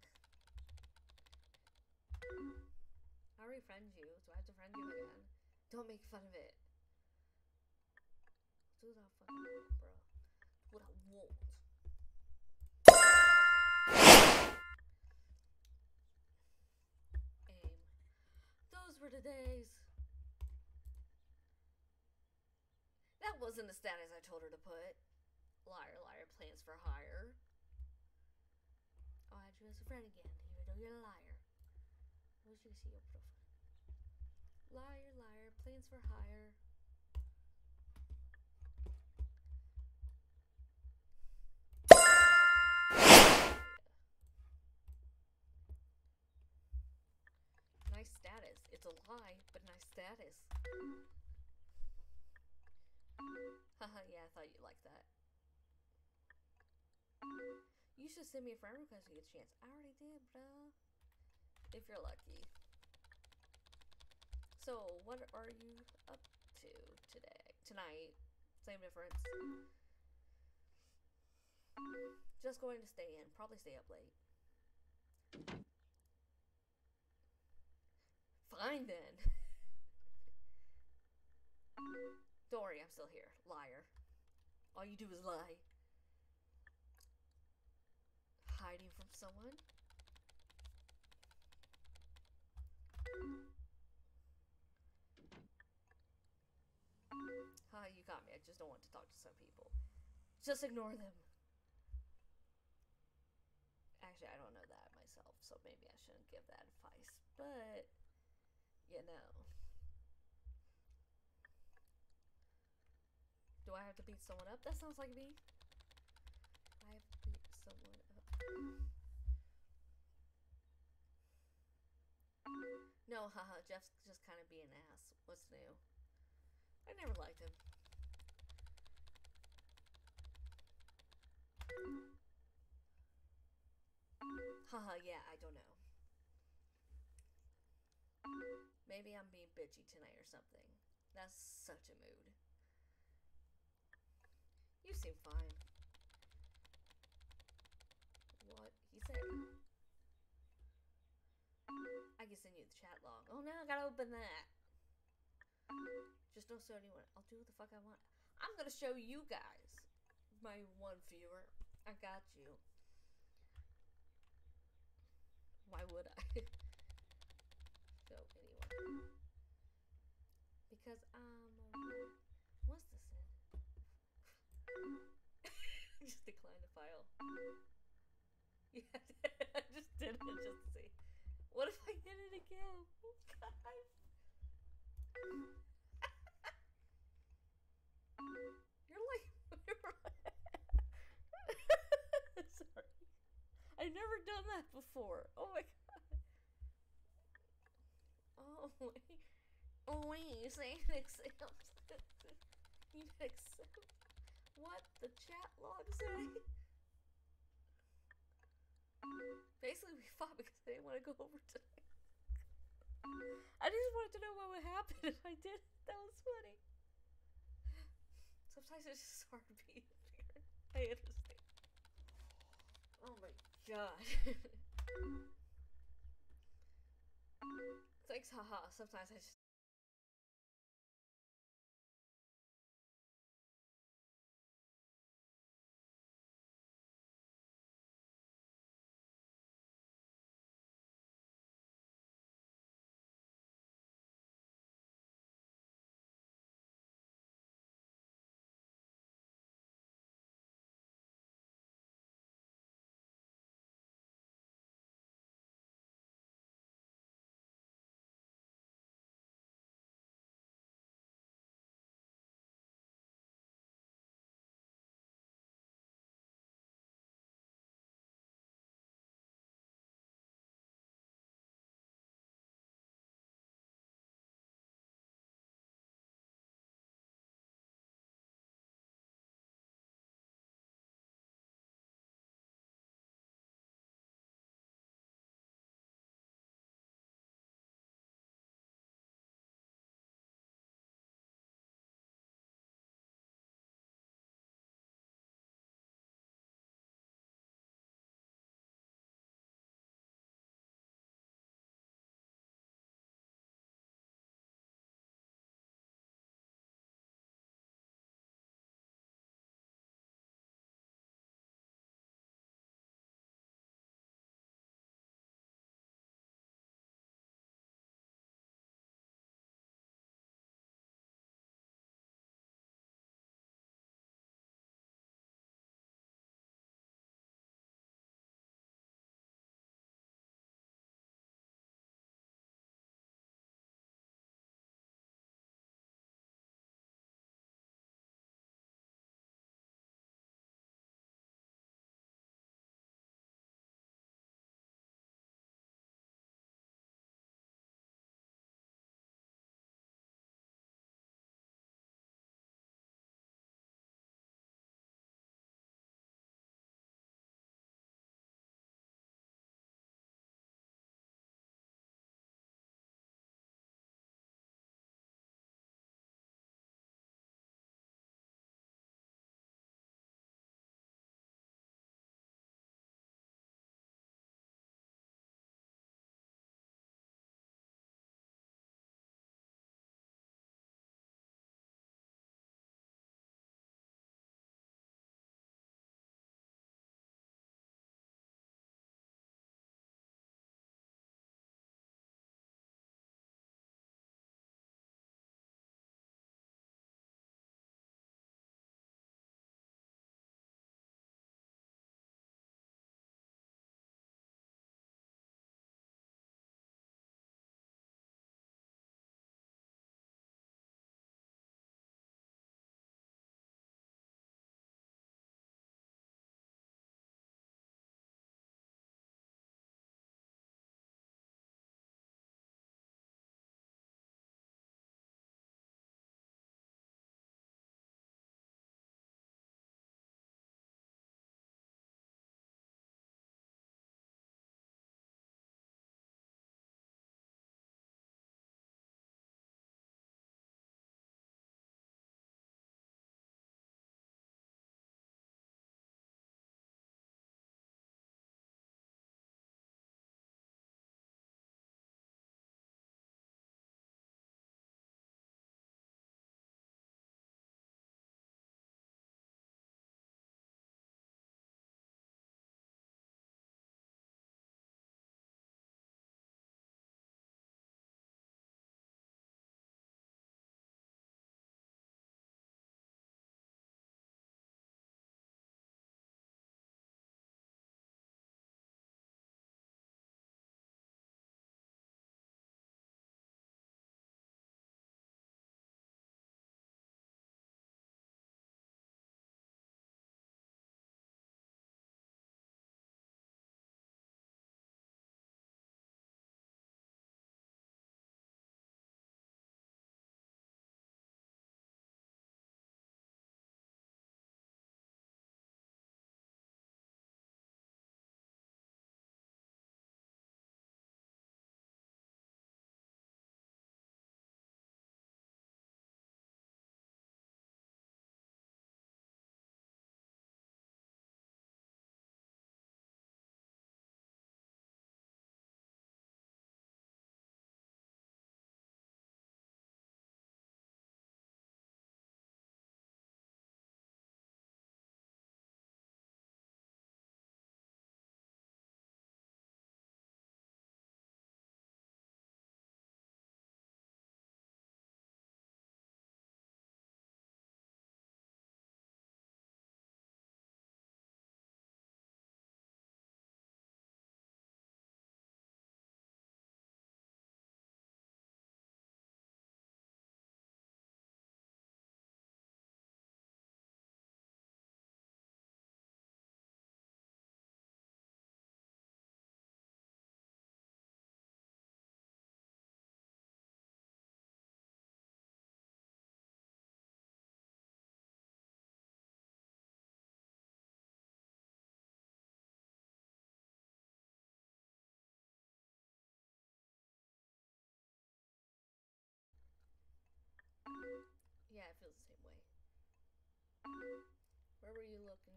I already friend you, so I have to friend you again. Don't make fun of it. Do what I fucking want, bro. What I want. Aim. Those were the days. That wasn't the status I told her to put. Liar, liar, plans for hire. Oh, I'll add you as a friend again, even though you're a liar. I wish you could see your profile. Liar, liar, plans for hire. Nice status. It's a lie, but nice status. Haha, yeah, I thought you'd like that. You should send me a friend request when you get a chance. I already did, bro. If you're lucky. So, what are you up to today? Tonight? Same difference. Just going to stay in. Probably stay up late. Fine then. Don't worry, I'm still here. Liar. All you do is lie. Hiding from someone? Ha, you got me. I just don't want to talk to some people. Just ignore them. Actually, I don't know that myself, so maybe I shouldn't give that advice. But, you know. Do I have to beat someone up? That sounds like me. I have to beat someone up. No, haha, Jeff's just kind of being an ass. What's new? I never liked him. Haha, yeah, I don't know. Maybe I'm being bitchy tonight or something. That's such a mood. You seem fine. What he say? I can send you the chat log. Oh no, I gotta open that. Just don't show anyone. I'll do what the fuck I want. I'm gonna show you guys, my one viewer. I got you. Why would I? because um, what's this in? just decline the file. Yeah, I just did it just to see. What if I hit it again? Guys. You're like. Sorry. I've never done that before. Oh my god. Wait. Oh wait, you saying accept. you accept what the chat log say? Basically, we fought because I didn't want to go over tonight. I just wanted to know what would happen if I did. That was funny. Sometimes it's just hard to be here. I understand. Oh my god. Thanks, haha. Sometimes I just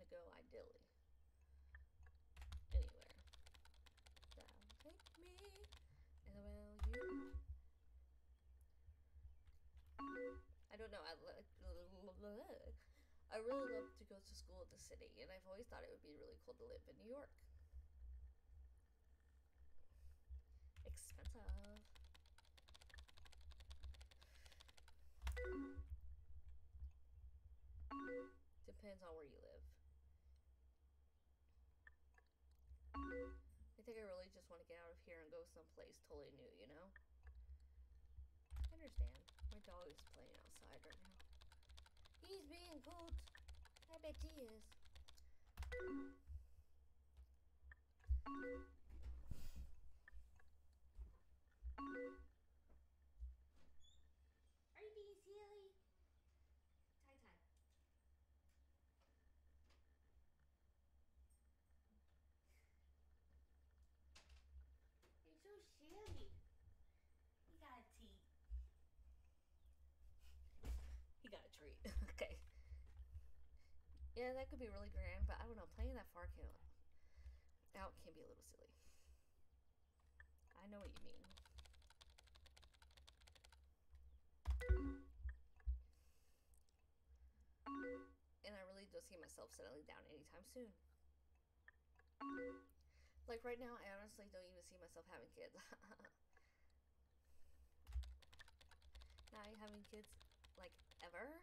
go ideally. Anywhere. Down, take me. Well, you. I don't know. I like. I really love to go to school in the city, and I've always thought it would be really cool to live in New York. Expensive. Depends on where you live. Think I really just want to get out of here and go someplace totally new, you know? I understand. My dog is playing outside right now. He's being good. I bet he is. Are you being silly? Tie tie. You're so silly. You got a teeth. He got a treat. okay. Yeah, that could be really grand, but I don't know. Playing that far can out can be a little silly. I know what you mean. And I really don't see myself settling down anytime soon. Like right now, I honestly don't even see myself having kids. Not having kids like ever.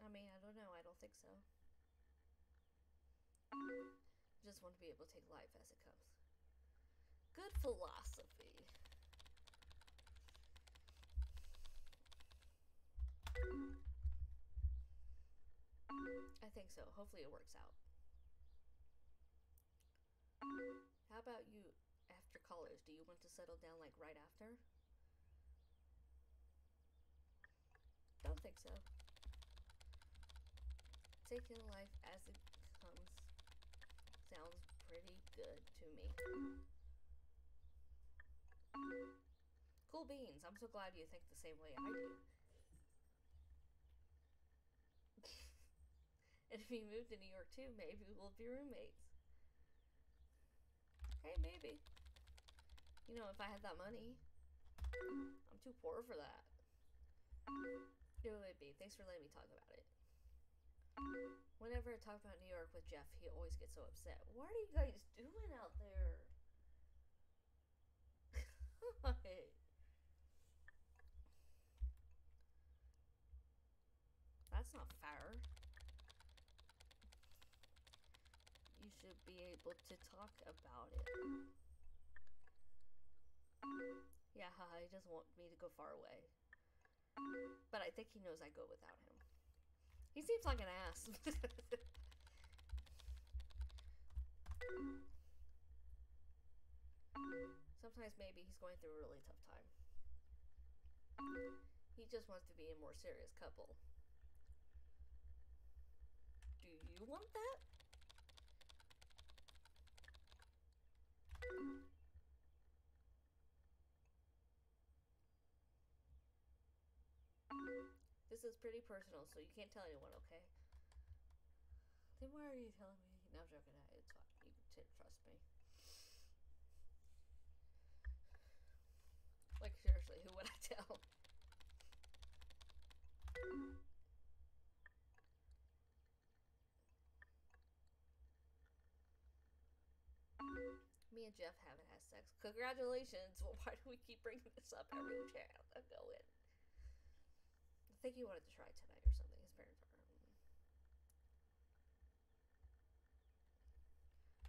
I mean, I don't know. I don't think so. Just want to be able to take life as it comes. Good philosophy. I think so. Hopefully, it works out. How about you after college? Do you want to settle down like right after? Don't think so. Taking life as it comes sounds pretty good to me. Cool beans. I'm so glad you think the same way I do. and if you move to New York too, maybe we'll be roommates. Hey, maybe. You know, if I had that money. I'm too poor for that. It would be. Thanks for letting me talk about it. Whenever I talk about New York with Jeff, he always gets so upset. What are you guys doing out there? That's not fair. You should be able to talk about it. Yeah, haha, he doesn't want me to go far away. But I think he knows I go without him. He seems like an ass. Sometimes maybe he's going through a really tough time. He just wants to be a more serious couple. Do you want that? This is pretty personal, so you can't tell anyone, okay? Then why are you telling me? No, I'm joking. It's fine. You can trust me. Like, seriously, who would I tell? Me and Jeff haven't had sex. Congratulations. Well, why do we keep bringing this up every chance I go in? Think he wanted to try tonight or something. His parents are.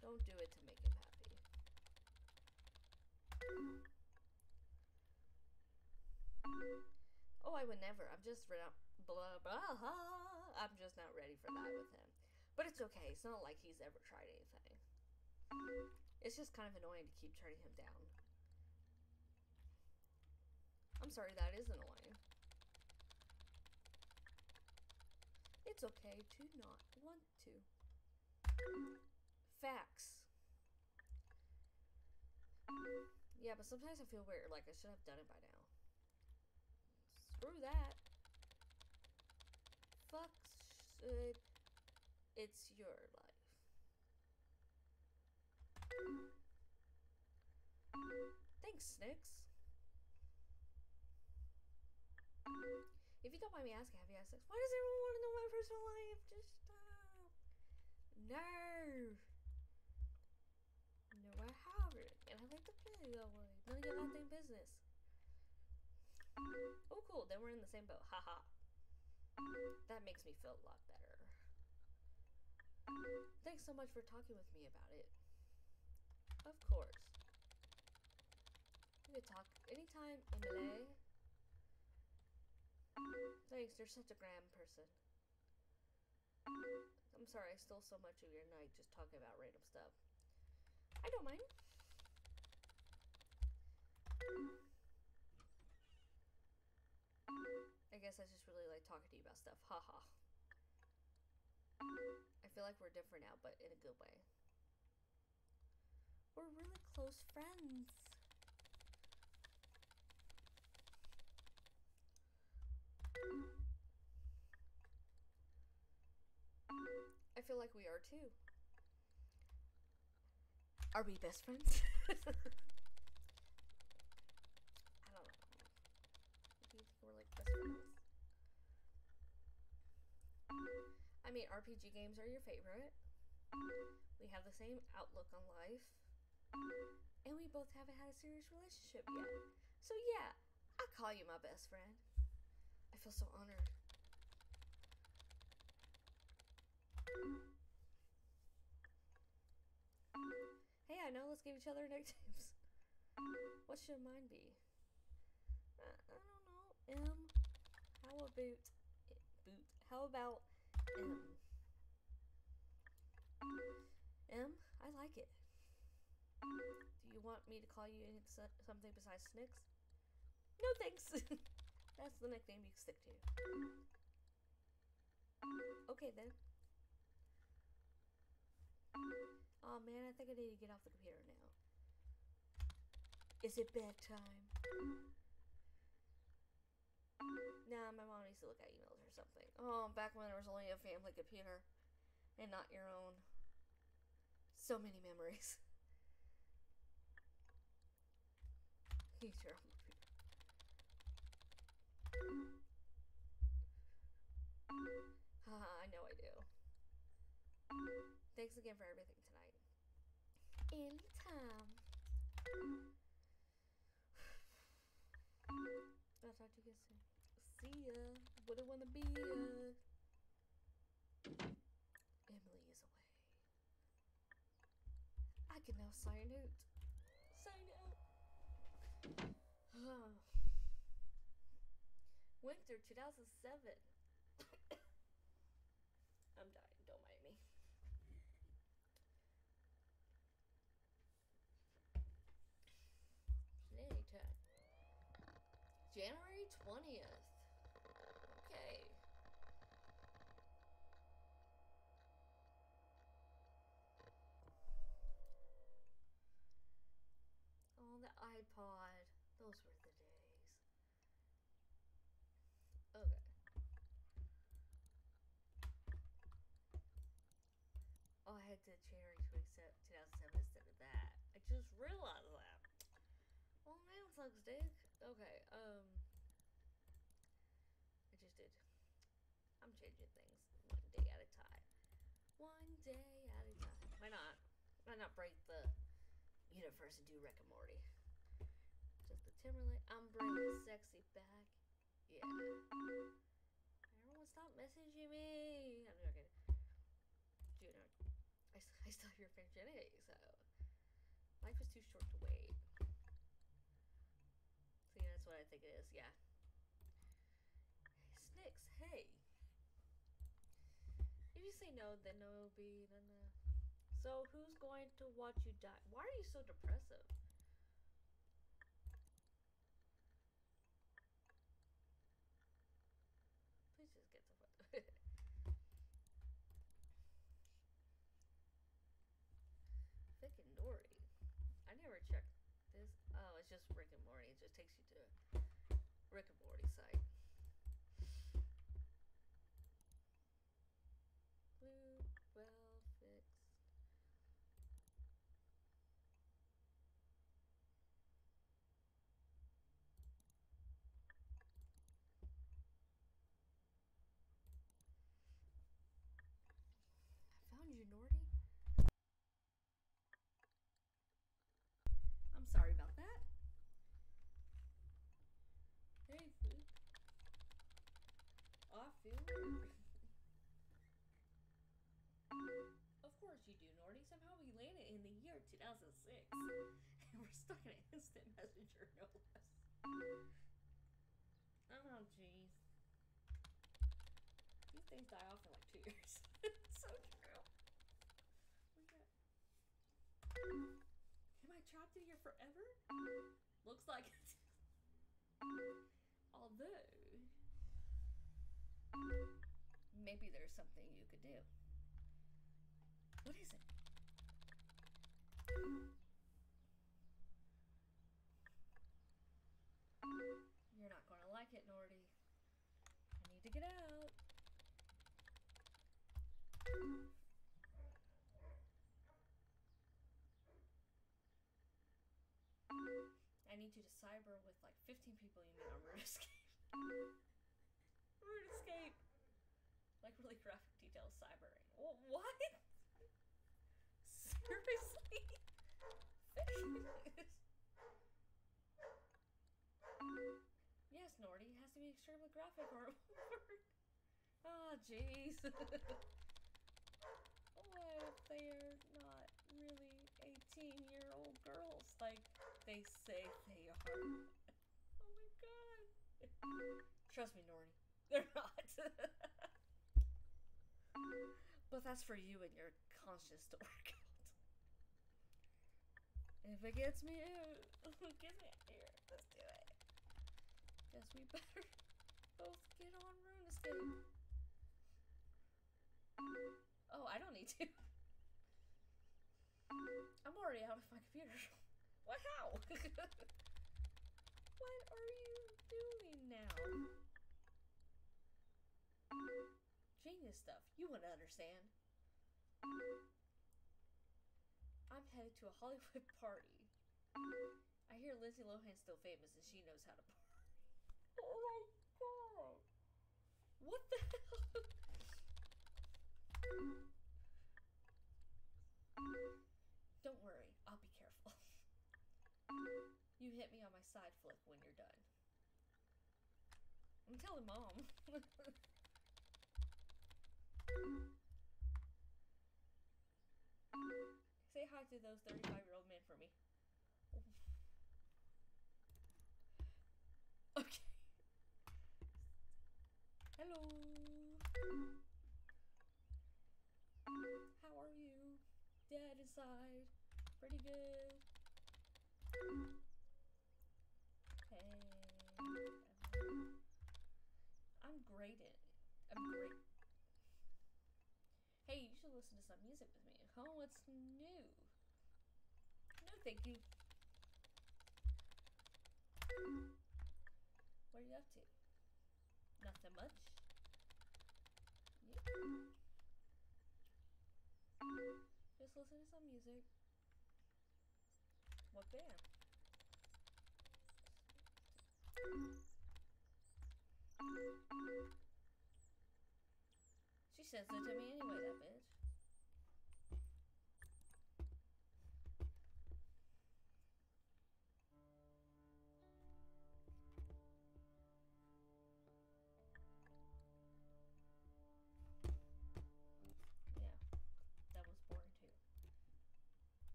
Don't do it to make him happy. Oh, I would never. I'm just blah blah. blah. I'm just not ready for that with him. But it's okay. It's not like he's ever tried anything. It's just kind of annoying to keep turning him down. I'm sorry, that is annoying. It's okay to not want to. Facts. Yeah, but sometimes I feel weird. Like I should have done it by now. Screw that. fuck should it's your life. Thanks, Snix. If you don't mind me asking, have you had sex? Why does everyone want to know my personal life? Just stop. No. No, I haven't. And I like to play that way. None of your goddamn business. Oh, cool. Then we're in the same boat. Haha. That makes me feel a lot better. Thanks so much for talking with me about it. Of course. We could talk anytime, Emily. Thanks, you're such a grand person. I'm sorry I stole so much of your night just talking about random stuff. I don't mind. I guess I just really like talking to you about stuff. Haha. I feel like we're different now, but in a good way. We're really close friends. I feel like we are too. Are we best friends? I don't know. Do you think we're like best friends? I mean, RPG games are your favorite. We have the same outlook on life. And we both haven't had a serious relationship yet. So, yeah, I call you my best friend. I feel so honored. Hey, I know. Let's give each other nicknames. What should mine be? Uh, I don't know. M. How about? Boot. How about M? M. I like it. Do you want me to call you something besides Snix? No thanks. That's the nickname you stick to. Okay then. Oh man, I think I need to get off the computer now. Is it bedtime? Nah, my mom needs to look at emails or something. Oh, back when there was only a family computer and not your own. So many memories. Computer. Haha, I know I do. Thanks again for everything tonight. Anytime. I'll talk to you guys soon. See ya. Wouldn't wanna be ya. Emily is away. I can now sign out. Sign out. Winter 2007. I'm dying. Don't mind me. Shenanigans time. January 20th. Okay. Oh, the iPod. Those were the days. Okay. To January 27, 2007 instead of that. I just realized that. Oh man, sucks dick. Okay, um. I just did. I'm changing things one day at a time. One day at a time. Why not? Why not break the universe and do Rick and Morty? Justin Timberlake. I'm bringing sexy back. Yeah. Everyone stop messaging me. I'm joking. Junior, I, have your virginity, so life is too short to wait. See, that's what I think it is. Yeah. Snix, hey. If you say no, then no will be then. Uh... So who's going to watch you die? Why are you so depressive? Please just get the fuck. Vic and Dory. I never checked this. Oh, it's just Rick and Morty. It just takes you to Rick and Morty site. of course you do, Nordy. Somehow we landed in the year 2006. And we're stuck in an instant messenger, no less. Oh, jeez. These things die off in like two years. so true. Look at- Am I trapped in here forever? Looks like it. Although, Maybe there's something you could do. What is it? You're not going to like it, Nordy. I need to get out. I need you to cyber with like 15 people you meet on RuneScape. Route Escape! Like really graphic detail cybering. Wh- What? Seriously? yes, Nordy. It has to be extremely graphic or it won't work. Ah, jeez. if they're not really 18 year old girls like they say they are? oh my god. Trust me, Nordy. They're not. but that's for you and your conscience to work out. If it gets me out, it gets me out here, let's do it. Guess we better both get on RuneScape. Oh, I don't need to. I'm already out of my computer. What? How? what are you doing now? Genius stuff. You wouldn't understand. I'm headed to a Hollywood party. I hear Lindsay Lohan's still famous and she knows how to party. Oh my god. What the hell? Side flick when you're done. I'm telling mom. Say hi to those 35 year old men for me. Oh, what's new? No, thank you. What are you up to? Nothing much. Yep. Just listen to some music. What band? She sends it to me anyway, that bitch.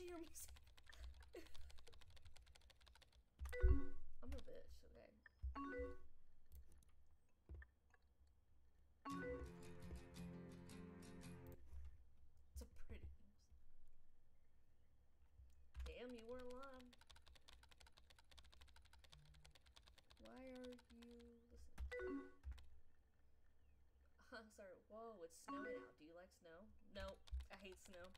Pushing your music. I'm a bitch, okay? It's a pretty music. Damn, you weren't lying. Why are you listening? Sorry. Whoa, it's snowing out. Do you like snow? No, I hate snow.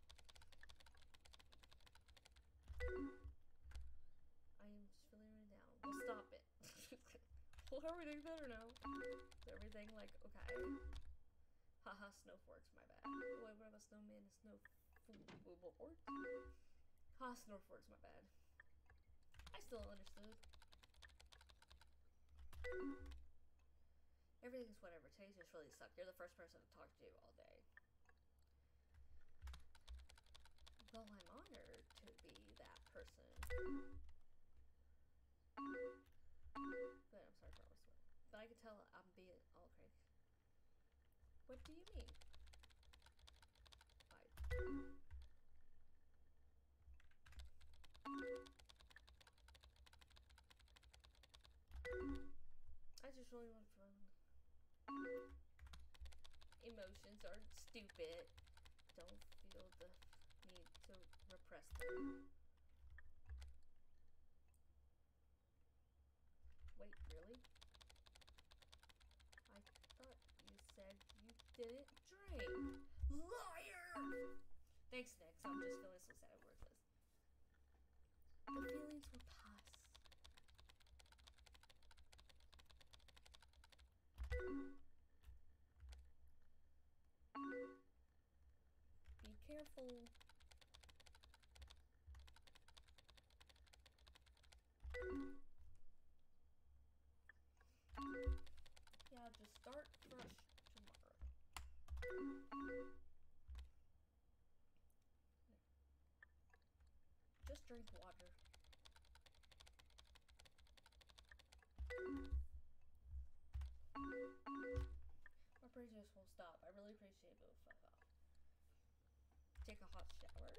I am just feeling it down. Well, stop it. well, everything's better now. Is everything like okay? Haha, snowforks, my bad. Wait, what about snowman and snow forks? Ha, snowforks, my bad. I still understood. Everything's whatever. Today's just really sucked. You're the first person to talk to all day. Well, I'm honored to be that person. But I'm sorry for always I can tell I'm being okay. What do you mean? I I just really want fun. Emotions are stupid. Don't feel the need to repress them. Thanks, Nick. I'm just feeling so sad and worthless. The feelings will pass. Be careful. Yeah, just start fresh tomorrow. Just drink water. My just won't stop. I really appreciate it, but fuck off. Take a hot shower.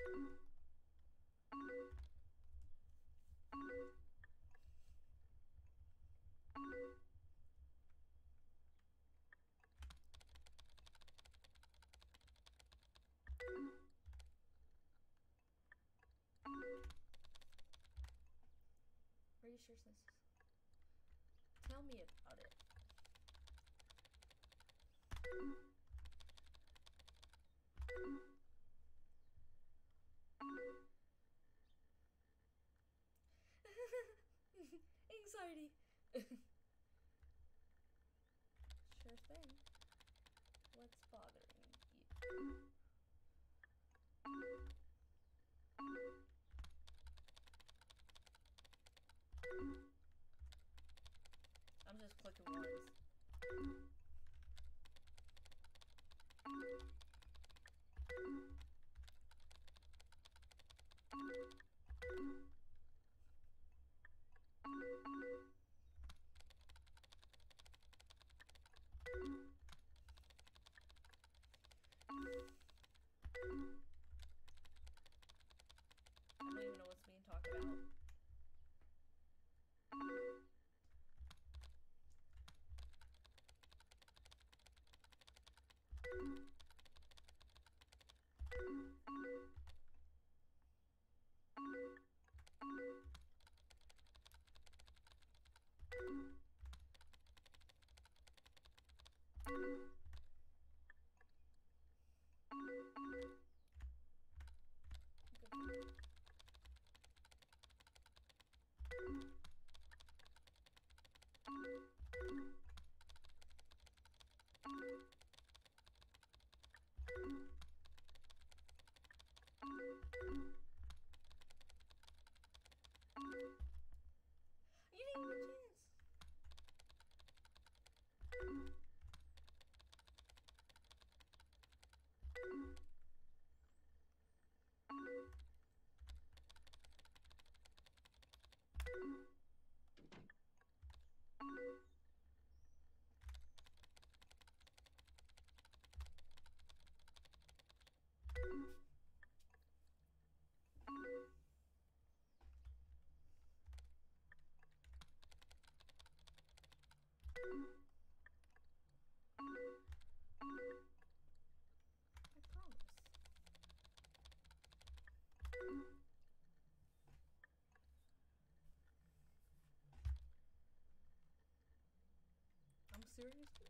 Are you sure, sis? Tell me about it. sure thing. What's bothering you? I'm serious too.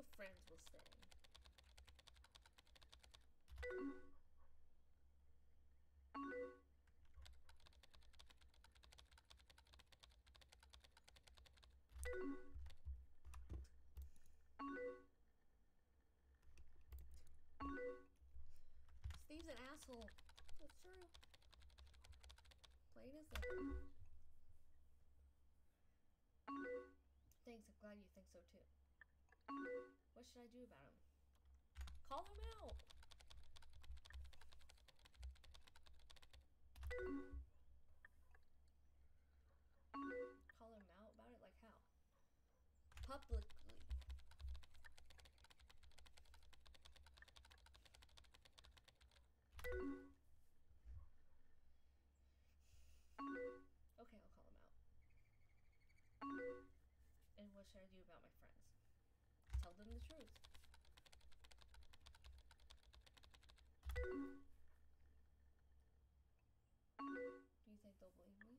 Real friends will stay. Steve's an asshole. That's true. Plain as that. Thanks, I'm glad you think so too. What should I do about him? Call him out! Call him out about it? Like how? Publicly. Okay, I'll call him out. And what should I do about my? Tell them the truth. Do you think they'll believe me?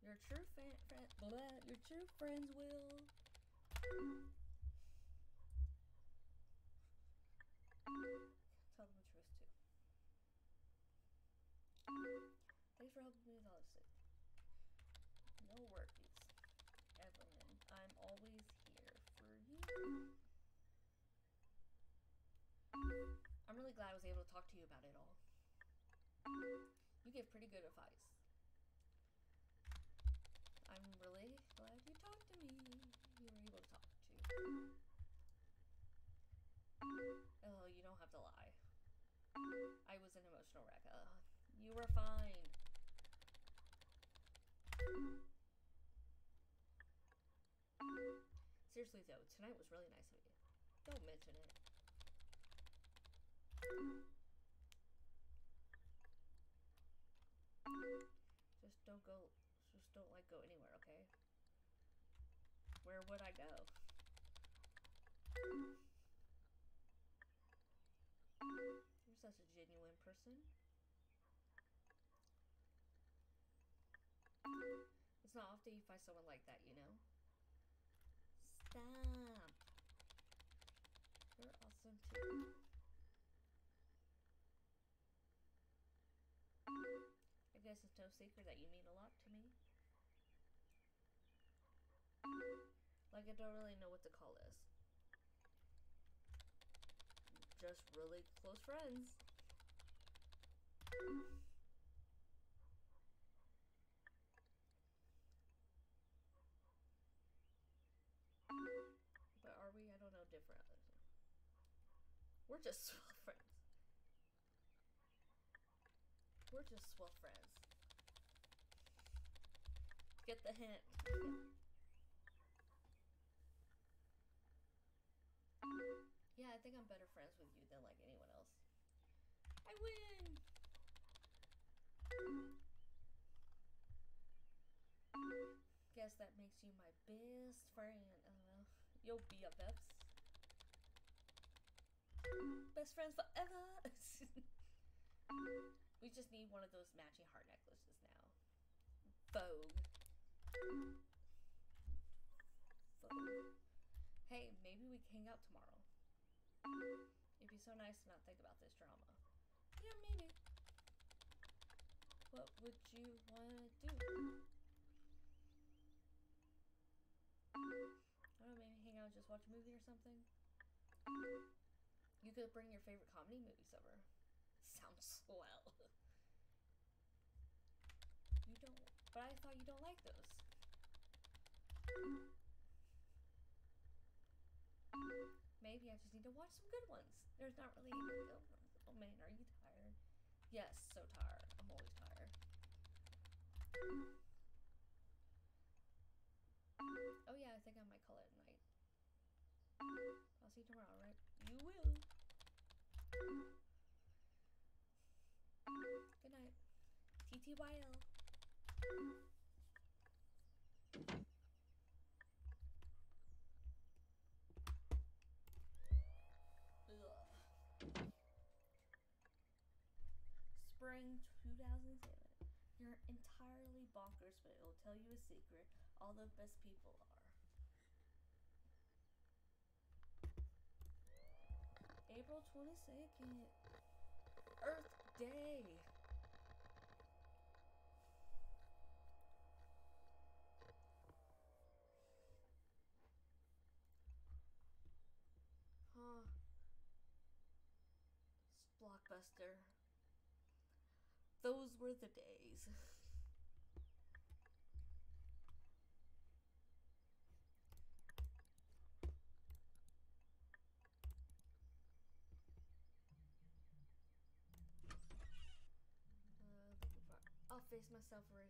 Your true friend, blah, your true friends will. Glad I was able to talk to you about it all. You give pretty good advice. I'm really glad you talked to me. You were able to talk to. Oh, you don't have to lie. I was an emotional wreck. Uh, you were fine. Seriously though, tonight was really nice of you. Don't mention it. Just don't go. Just don't like go anywhere, okay? Where would I go? You're such a genuine person. It's not often you find someone like that, you know? Stop. You're awesome too. Guess it's no secret that you mean a lot to me. Like, I don't really know what to call this. Just really close friends. But are we? I don't know. Different. We're just swell friends. We're just swell friends. Get the hint. Yeah, I think I'm better friends with you than like anyone else. I win! Guess that makes you my best friend. I don't know. Yo, BFFs. Best friends forever! we just need one of those matching heart necklaces now. Vogue. Hey, maybe we can hang out tomorrow. It'd be so nice to not think about this drama. Yeah, maybe. What would you want to do? I don't know, maybe hang out and just watch a movie or something? You could bring your favorite comedy movies over. Sounds swell. You don't, but I thought you don't like those. Maybe I just need to watch some good ones. There's not really. Oh, oh man, are you tired? Yes, so tired. I'm always tired. Oh yeah, I think I might call it a night. I'll see you tomorrow, right? You will. Good night. TTYL. Ugh. Spring 2007. You're entirely bonkers, but it'll tell you a secret. All the best people are. April 22nd. Earth Day. Huh. Blockbuster. Those were the days. Uh, I'll face myself right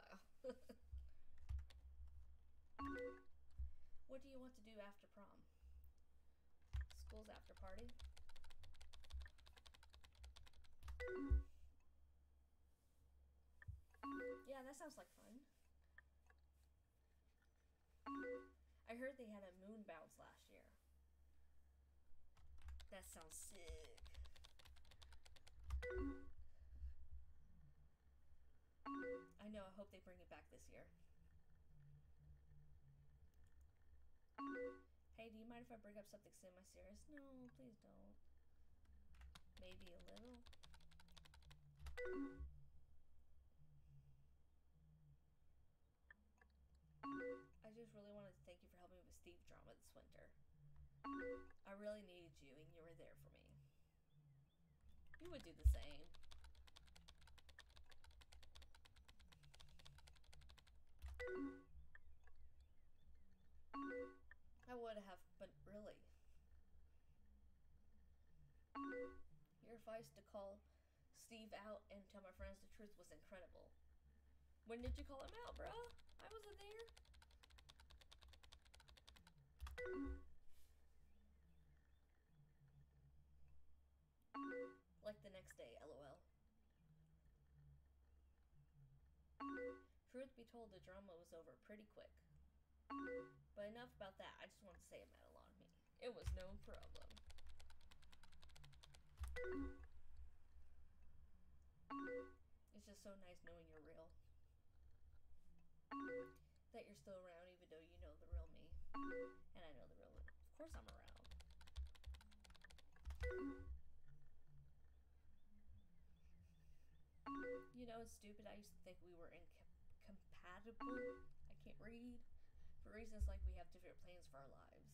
what do you want to do after prom? School's after party? Yeah, that sounds like fun. I heard they had a moon bounce last year. That sounds sick. Know, I hope they bring it back this year. Hey, do you mind if I bring up something semi-serious? No, please don't. Maybe a little. I just really wanted to thank you for helping me with Steve drama this winter. I really needed you, and you were there for me. You would do the same. I would have, but really. Your advice to call Steve out and tell my friends the truth was incredible. When did you call him out, bruh? I wasn't there. Told, the drama was over pretty quick. But enough about that. I just want to say it lot to me. It was no problem. It's just so nice knowing you're real. That you're still around even though you know the real me. And I know the real me. Of course I'm around. You know, it's stupid. I used to think we were incompatible. I can't read. For reasons like we have different plans for our lives.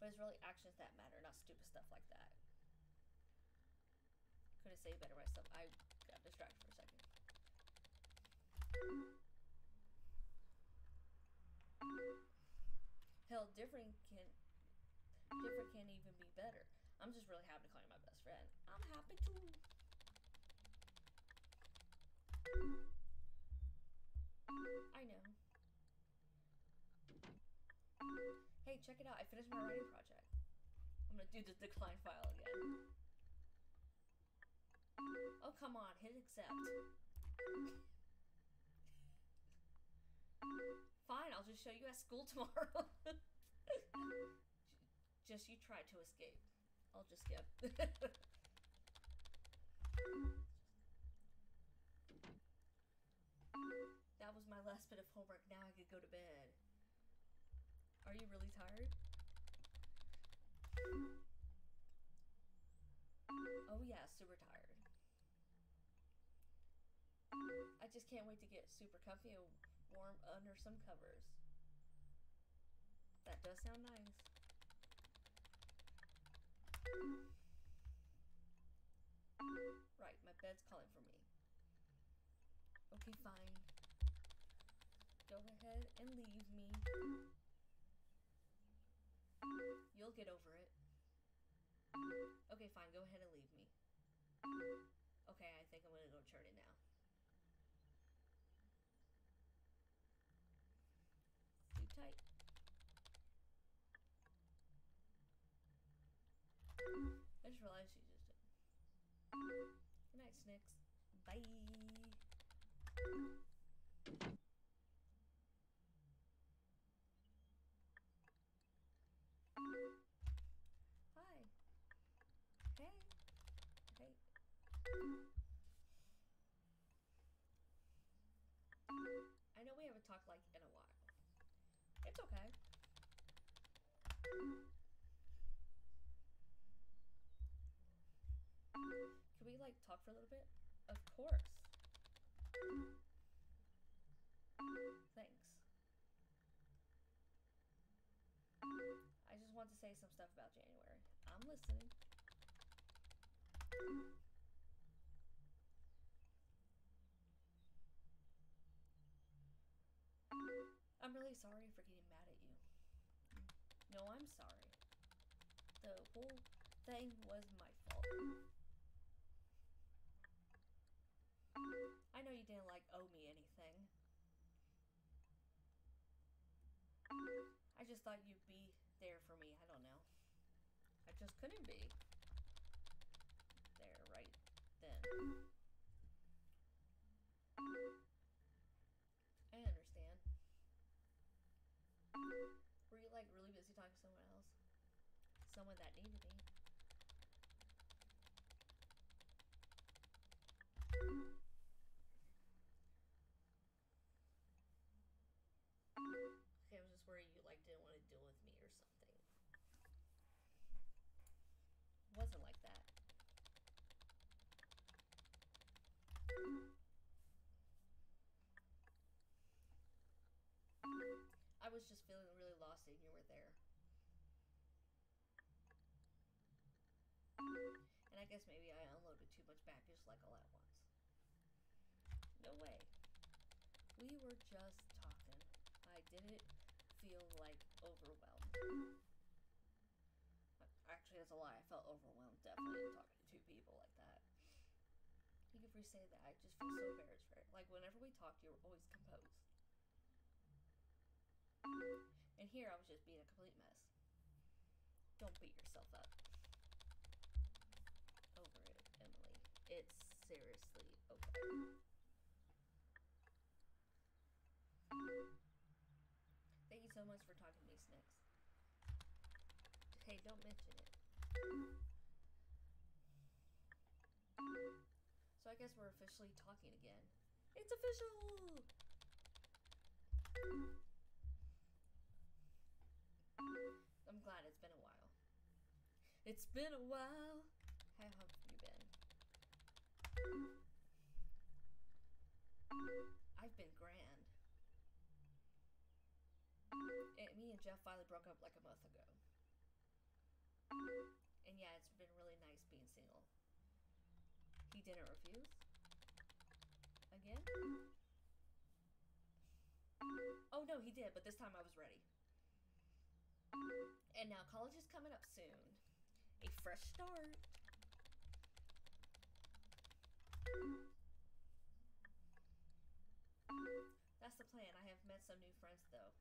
But it's really actions that matter, not stupid stuff like that. Couldn't say better myself. I got distracted for a second. Hell, different can different can't even be better. I'm just really happy to call you my best friend. I'm happy too. I know. Hey, check it out. I finished my writing project. I'm gonna do the decline file again. Oh, come on. Hit accept. Fine, I'll just show you at school tomorrow. just you try to escape. I'll just skip. that was my last bit of homework. Now I could go to bed. Are you really tired? Oh yeah, super tired. I just can't wait to get super comfy and warm under some covers. That does sound nice. Right, my bed's calling for me. Okay, fine. Go ahead and leave me. You'll get over it. Okay, fine. Go ahead and leave me. Okay, I think I'm gonna go turn it now. Sleep tight. I just realized she just did. Good night, Snix. Bye. I know we haven't talked like in a while. It's okay. Can we like talk for a little bit? Of course. Thanks. I just want to say some stuff about January. I'm listening. sorry for getting mad at you. No, I'm sorry. The whole thing was my fault. I know you didn't, like, owe me anything. I just thought you'd be there for me. I don't know. I just couldn't be there right then. Someone that needed me? Okay, I was just worried you like didn't want to deal with me or something. Wasn't like that. I was just feeling really lost and you were there. Guess maybe I unloaded too much baggage like all at once. No way. We were just talking. I didn't feel like overwhelmed. Actually, that's a lie. I felt overwhelmed definitely talking to two people like that. You could say that. I just feel so embarrassed for it. Like whenever we talked, you were always composed. And here I was just being a complete mess. Don't beat yourself up. Over it, It's seriously okay. Thank you so much for talking to me, Snix. Hey, don't mention it. So I guess we're officially talking again. It's official! I'm glad it's been a while. It's been a while. How? I've been grand. And me and Jeff finally broke up like a month ago. And yeah, it's been really nice being single. He didn't refuse. Again? Oh no, he did, but this time I was ready. And now college is coming up soon. A fresh start. That's the plan. I have met some new friends though.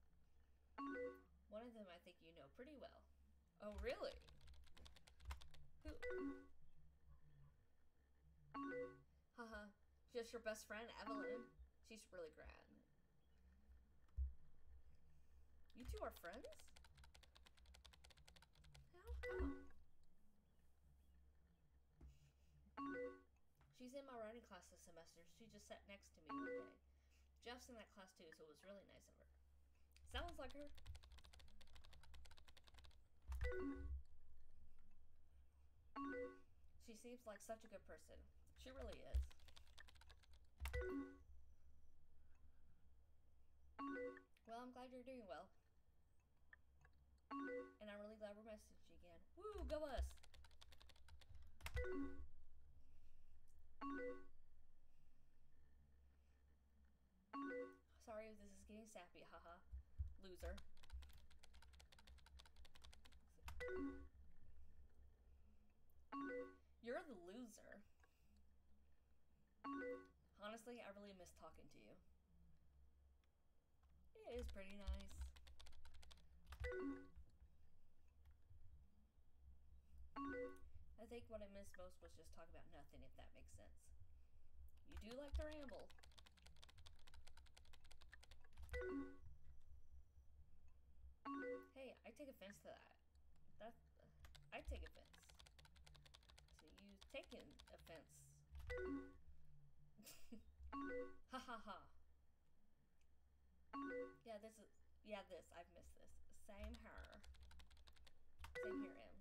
One of them I think you know pretty well. Oh, really? Who? Haha. Just your best friend, Evelyn. She's really grand. You two are friends? How? She's in my writing class this semester. She just sat next to me one day. Jeff's in that class too, so it was really nice of her. Sounds like her. She seems like such a good person. She really is. Well, I'm glad you're doing well. And I'm really glad we're messaging again. Woo, go us! Sorry if this is getting sappy, haha. Loser. You're the loser. Honestly, I really miss talking to you. It is pretty nice. I think what I missed most was just talking about nothing, if that makes sense. You do like to ramble. Hey, I take offense to that. That I take offense. So you taken offense. ha ha ha. Yeah, this is yeah, this. I've missed this. Same her. Same here, M.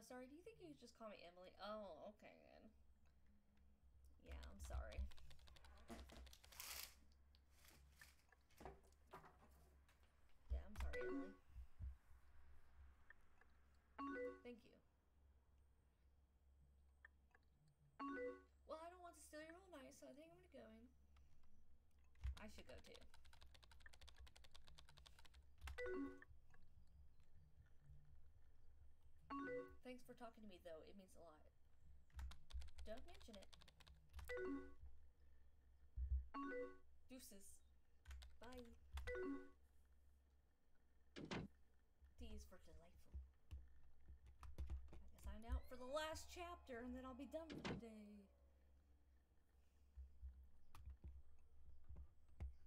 Uh, sorry, do you think you could just call me Emily? Oh, okay then. Yeah, I'm sorry. Yeah, I'm sorry, Emily. Thank you. Well, I don't want to steal your whole night, so I think I'm gonna go in. I should go too. Thanks for talking to me, though. It means a lot. Don't mention it. Deuces. Bye. D is for delightful. I guess I'm out for the last chapter and then I'll be done for the day.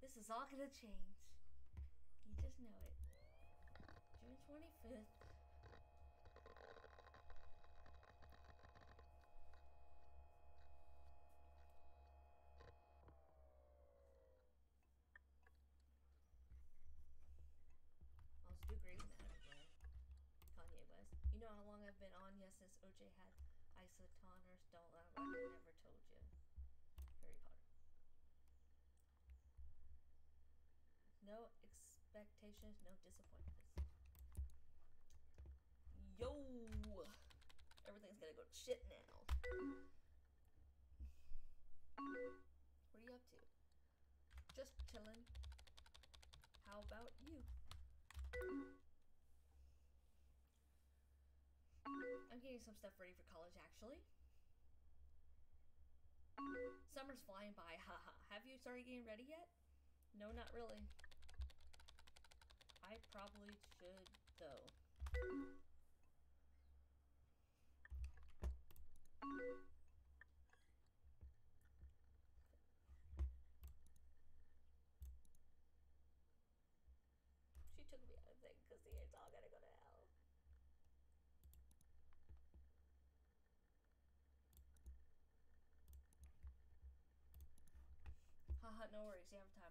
This is all gonna change. You just know it. June 25th. I was do Grey's Anatomy. Kanye West. You know how long I've been on? Yes, since OJ had isotoners. Don't let I never told you. Harry Potter. No expectations, no disappointments. Yo! Everything's gonna go shit now. What are you up to? Just chilling. Getting some stuff ready for college actually. Summer's flying by, haha. Have you started getting ready yet? No, not really. I probably should, though. She took me out of thing because the it's all gonna go to hell. Haha, no worries. You have time.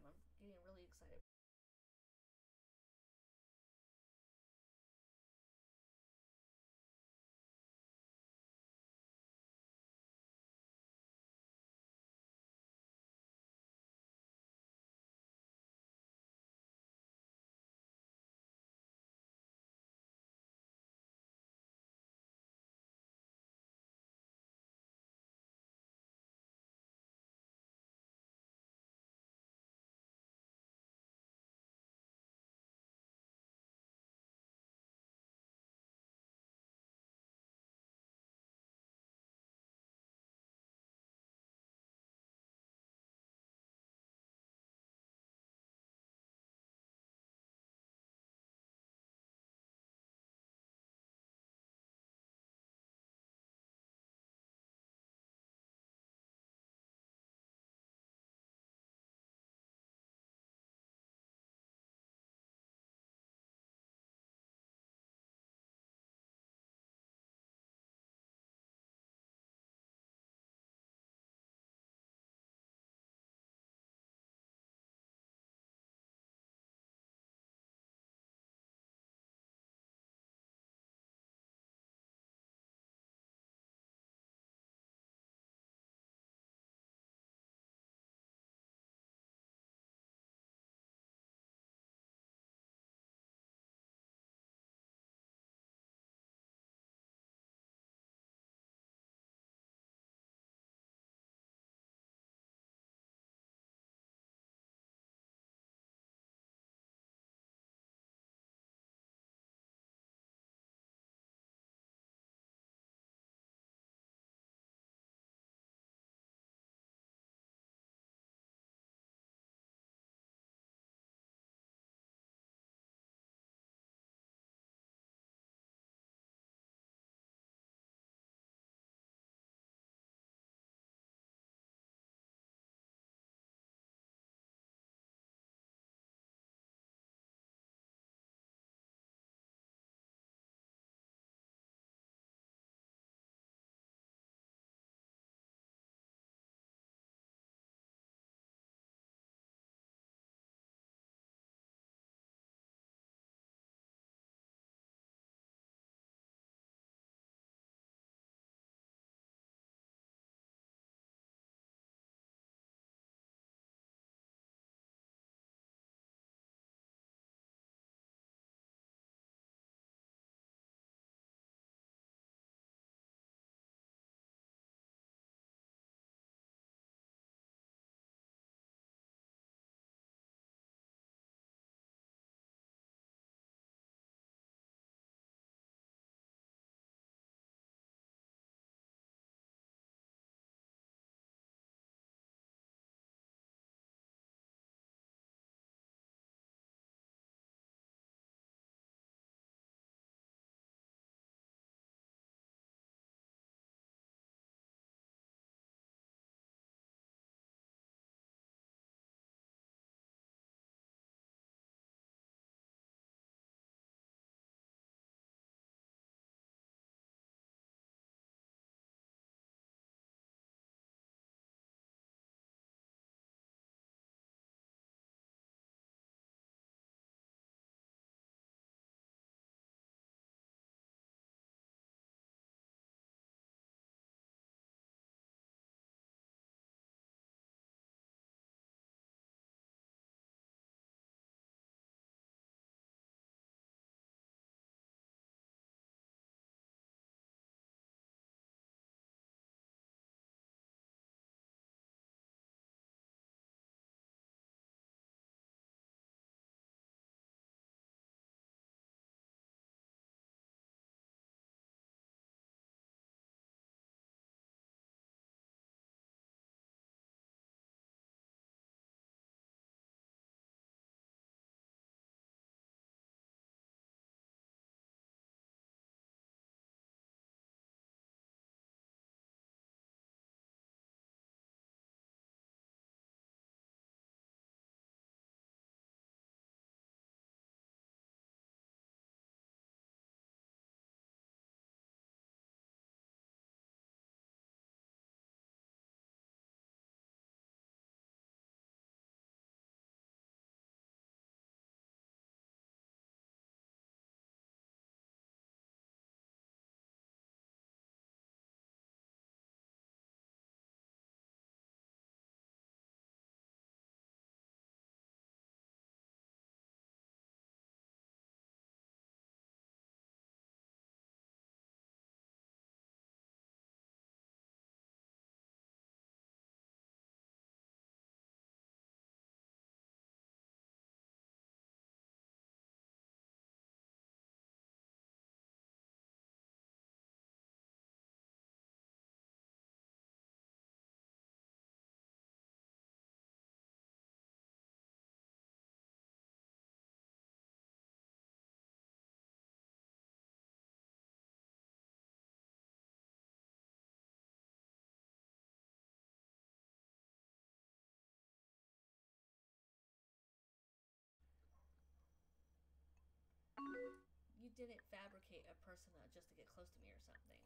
Person uh, just to get close to me or something.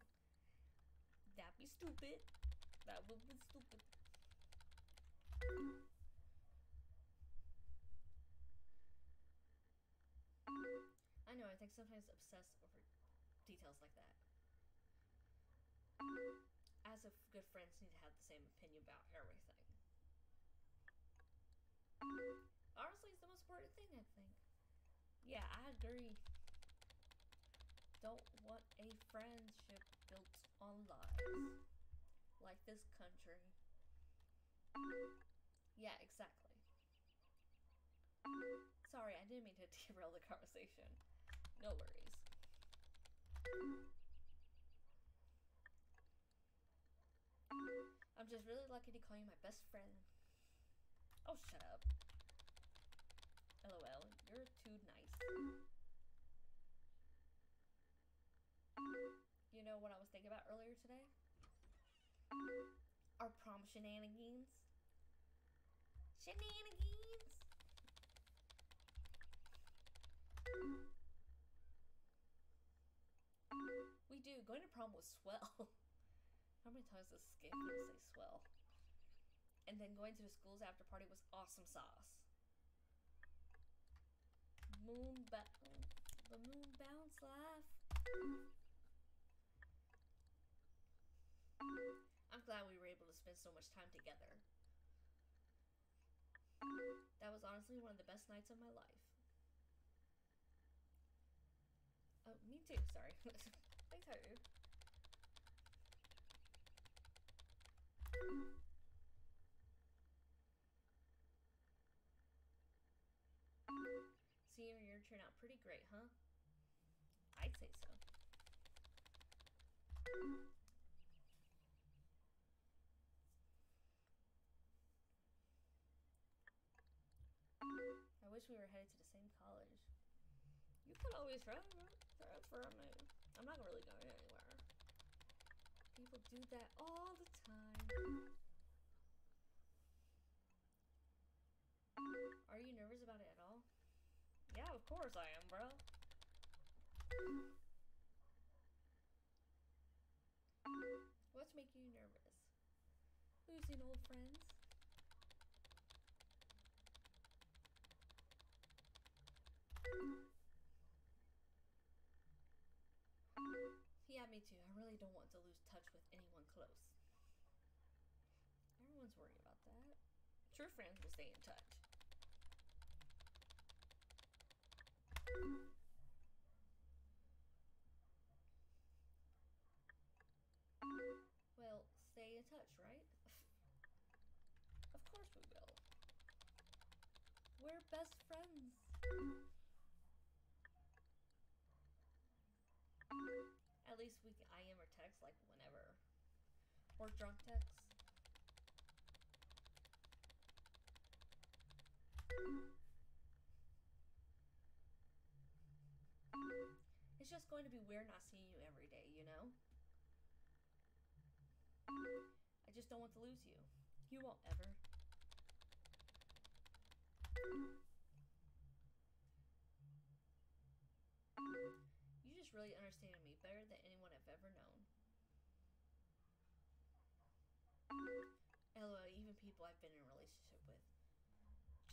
That'd be stupid. That would be stupid. I know, I think sometimes obsess over details like that. As if good friends need to have the same opinion about everything. Honestly, it's the most important thing, I think. Yeah, I agree. Don't want a friendship built on lies. Like this country. Yeah, exactly. Sorry, I didn't mean to derail the conversation. No worries. I'm just really lucky to call you my best friend. Oh, shut up. LOL, you're too nice. Our prom shenanigans. Shenanigans! We do. Going to prom was swell. How many times does Skip say swell? And then going to the school's after party was awesome sauce. Moon ba- the moon bounce laugh. Glad we were able to spend so much time together. That was honestly one of the best nights of my life. Oh, me too, sorry. me too. Senior year turned out pretty great, huh? I'd say so. I wish we were headed to the same college. You could always transfer, transfer me. I'm not really going anywhere. People do that all the time. Are you nervous about it at all? Yeah, of course I am, bro. What's making you nervous? Losing old friends? Yeah, me too. I really don't want to lose touch with anyone close. Everyone's worried about that. True friends will stay in touch. Well, stay in touch, right? of course we will. We're best friends. Or drunk text. It's just going to be weird not seeing you every day, you know? I just don't want to lose you. You won't ever.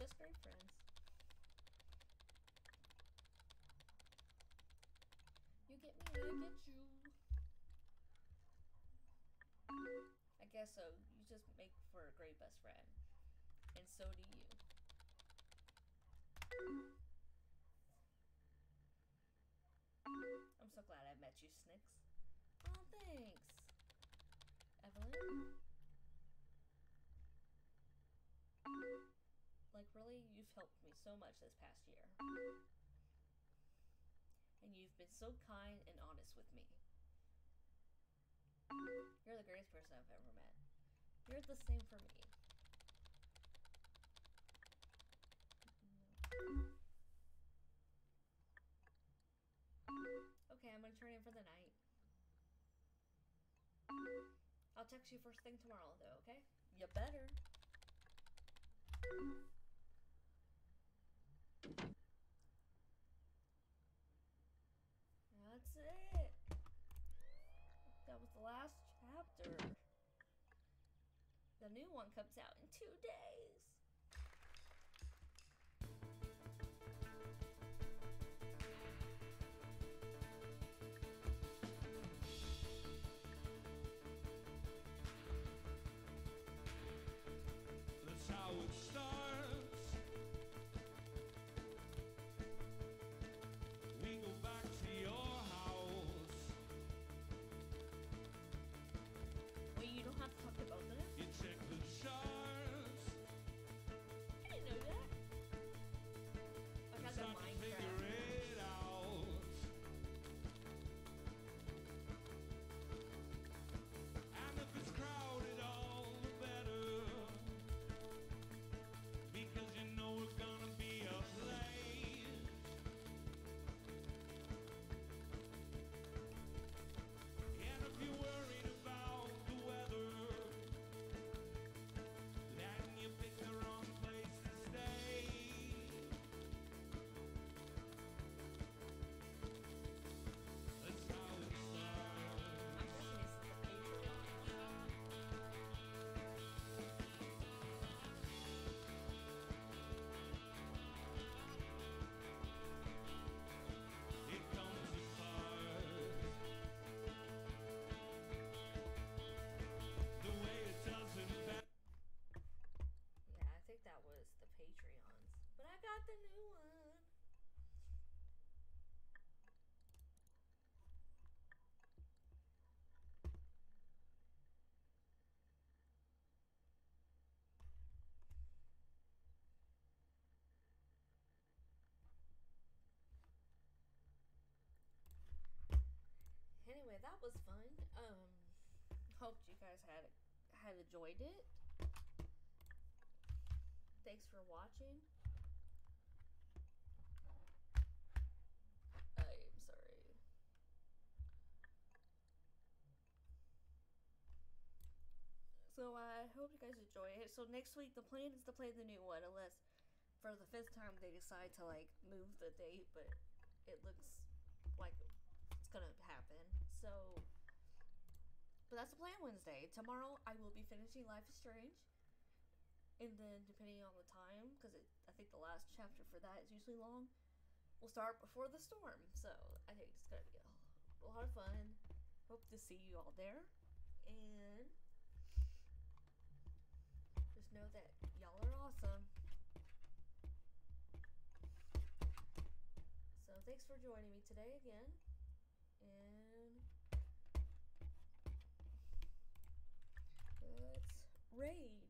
Just great friends. You get me I get you. I guess so. You just make for a great best friend. And so do you. I'm so glad I met you, Snix. Oh, thanks. Evelyn? Helped me so much this past year. And you've been so kind and honest with me. You're the greatest person I've ever met. You're the same for me. Okay, I'm gonna turn in for the night. I'll text you first thing tomorrow, though, okay? You better. That's it. That was the last chapter. The new one comes out in two days. That was fun. Um, hoped you guys had had enjoyed it. Thanks for watching. I am sorry. So I hope you guys enjoy it. So next week the plan is to play the new one, unless for the fifth time they decide to like move the date, but it looks like. So, but that's the plan Wednesday. Tomorrow I will be finishing Life is Strange. And then depending on the time because i think the last chapter for that is usually long we'll start before the storm. So i think it's gonna be a, a lot of fun. Hope to see you all there. And just know that y'all are awesome. So thanks for joining me today again. And raid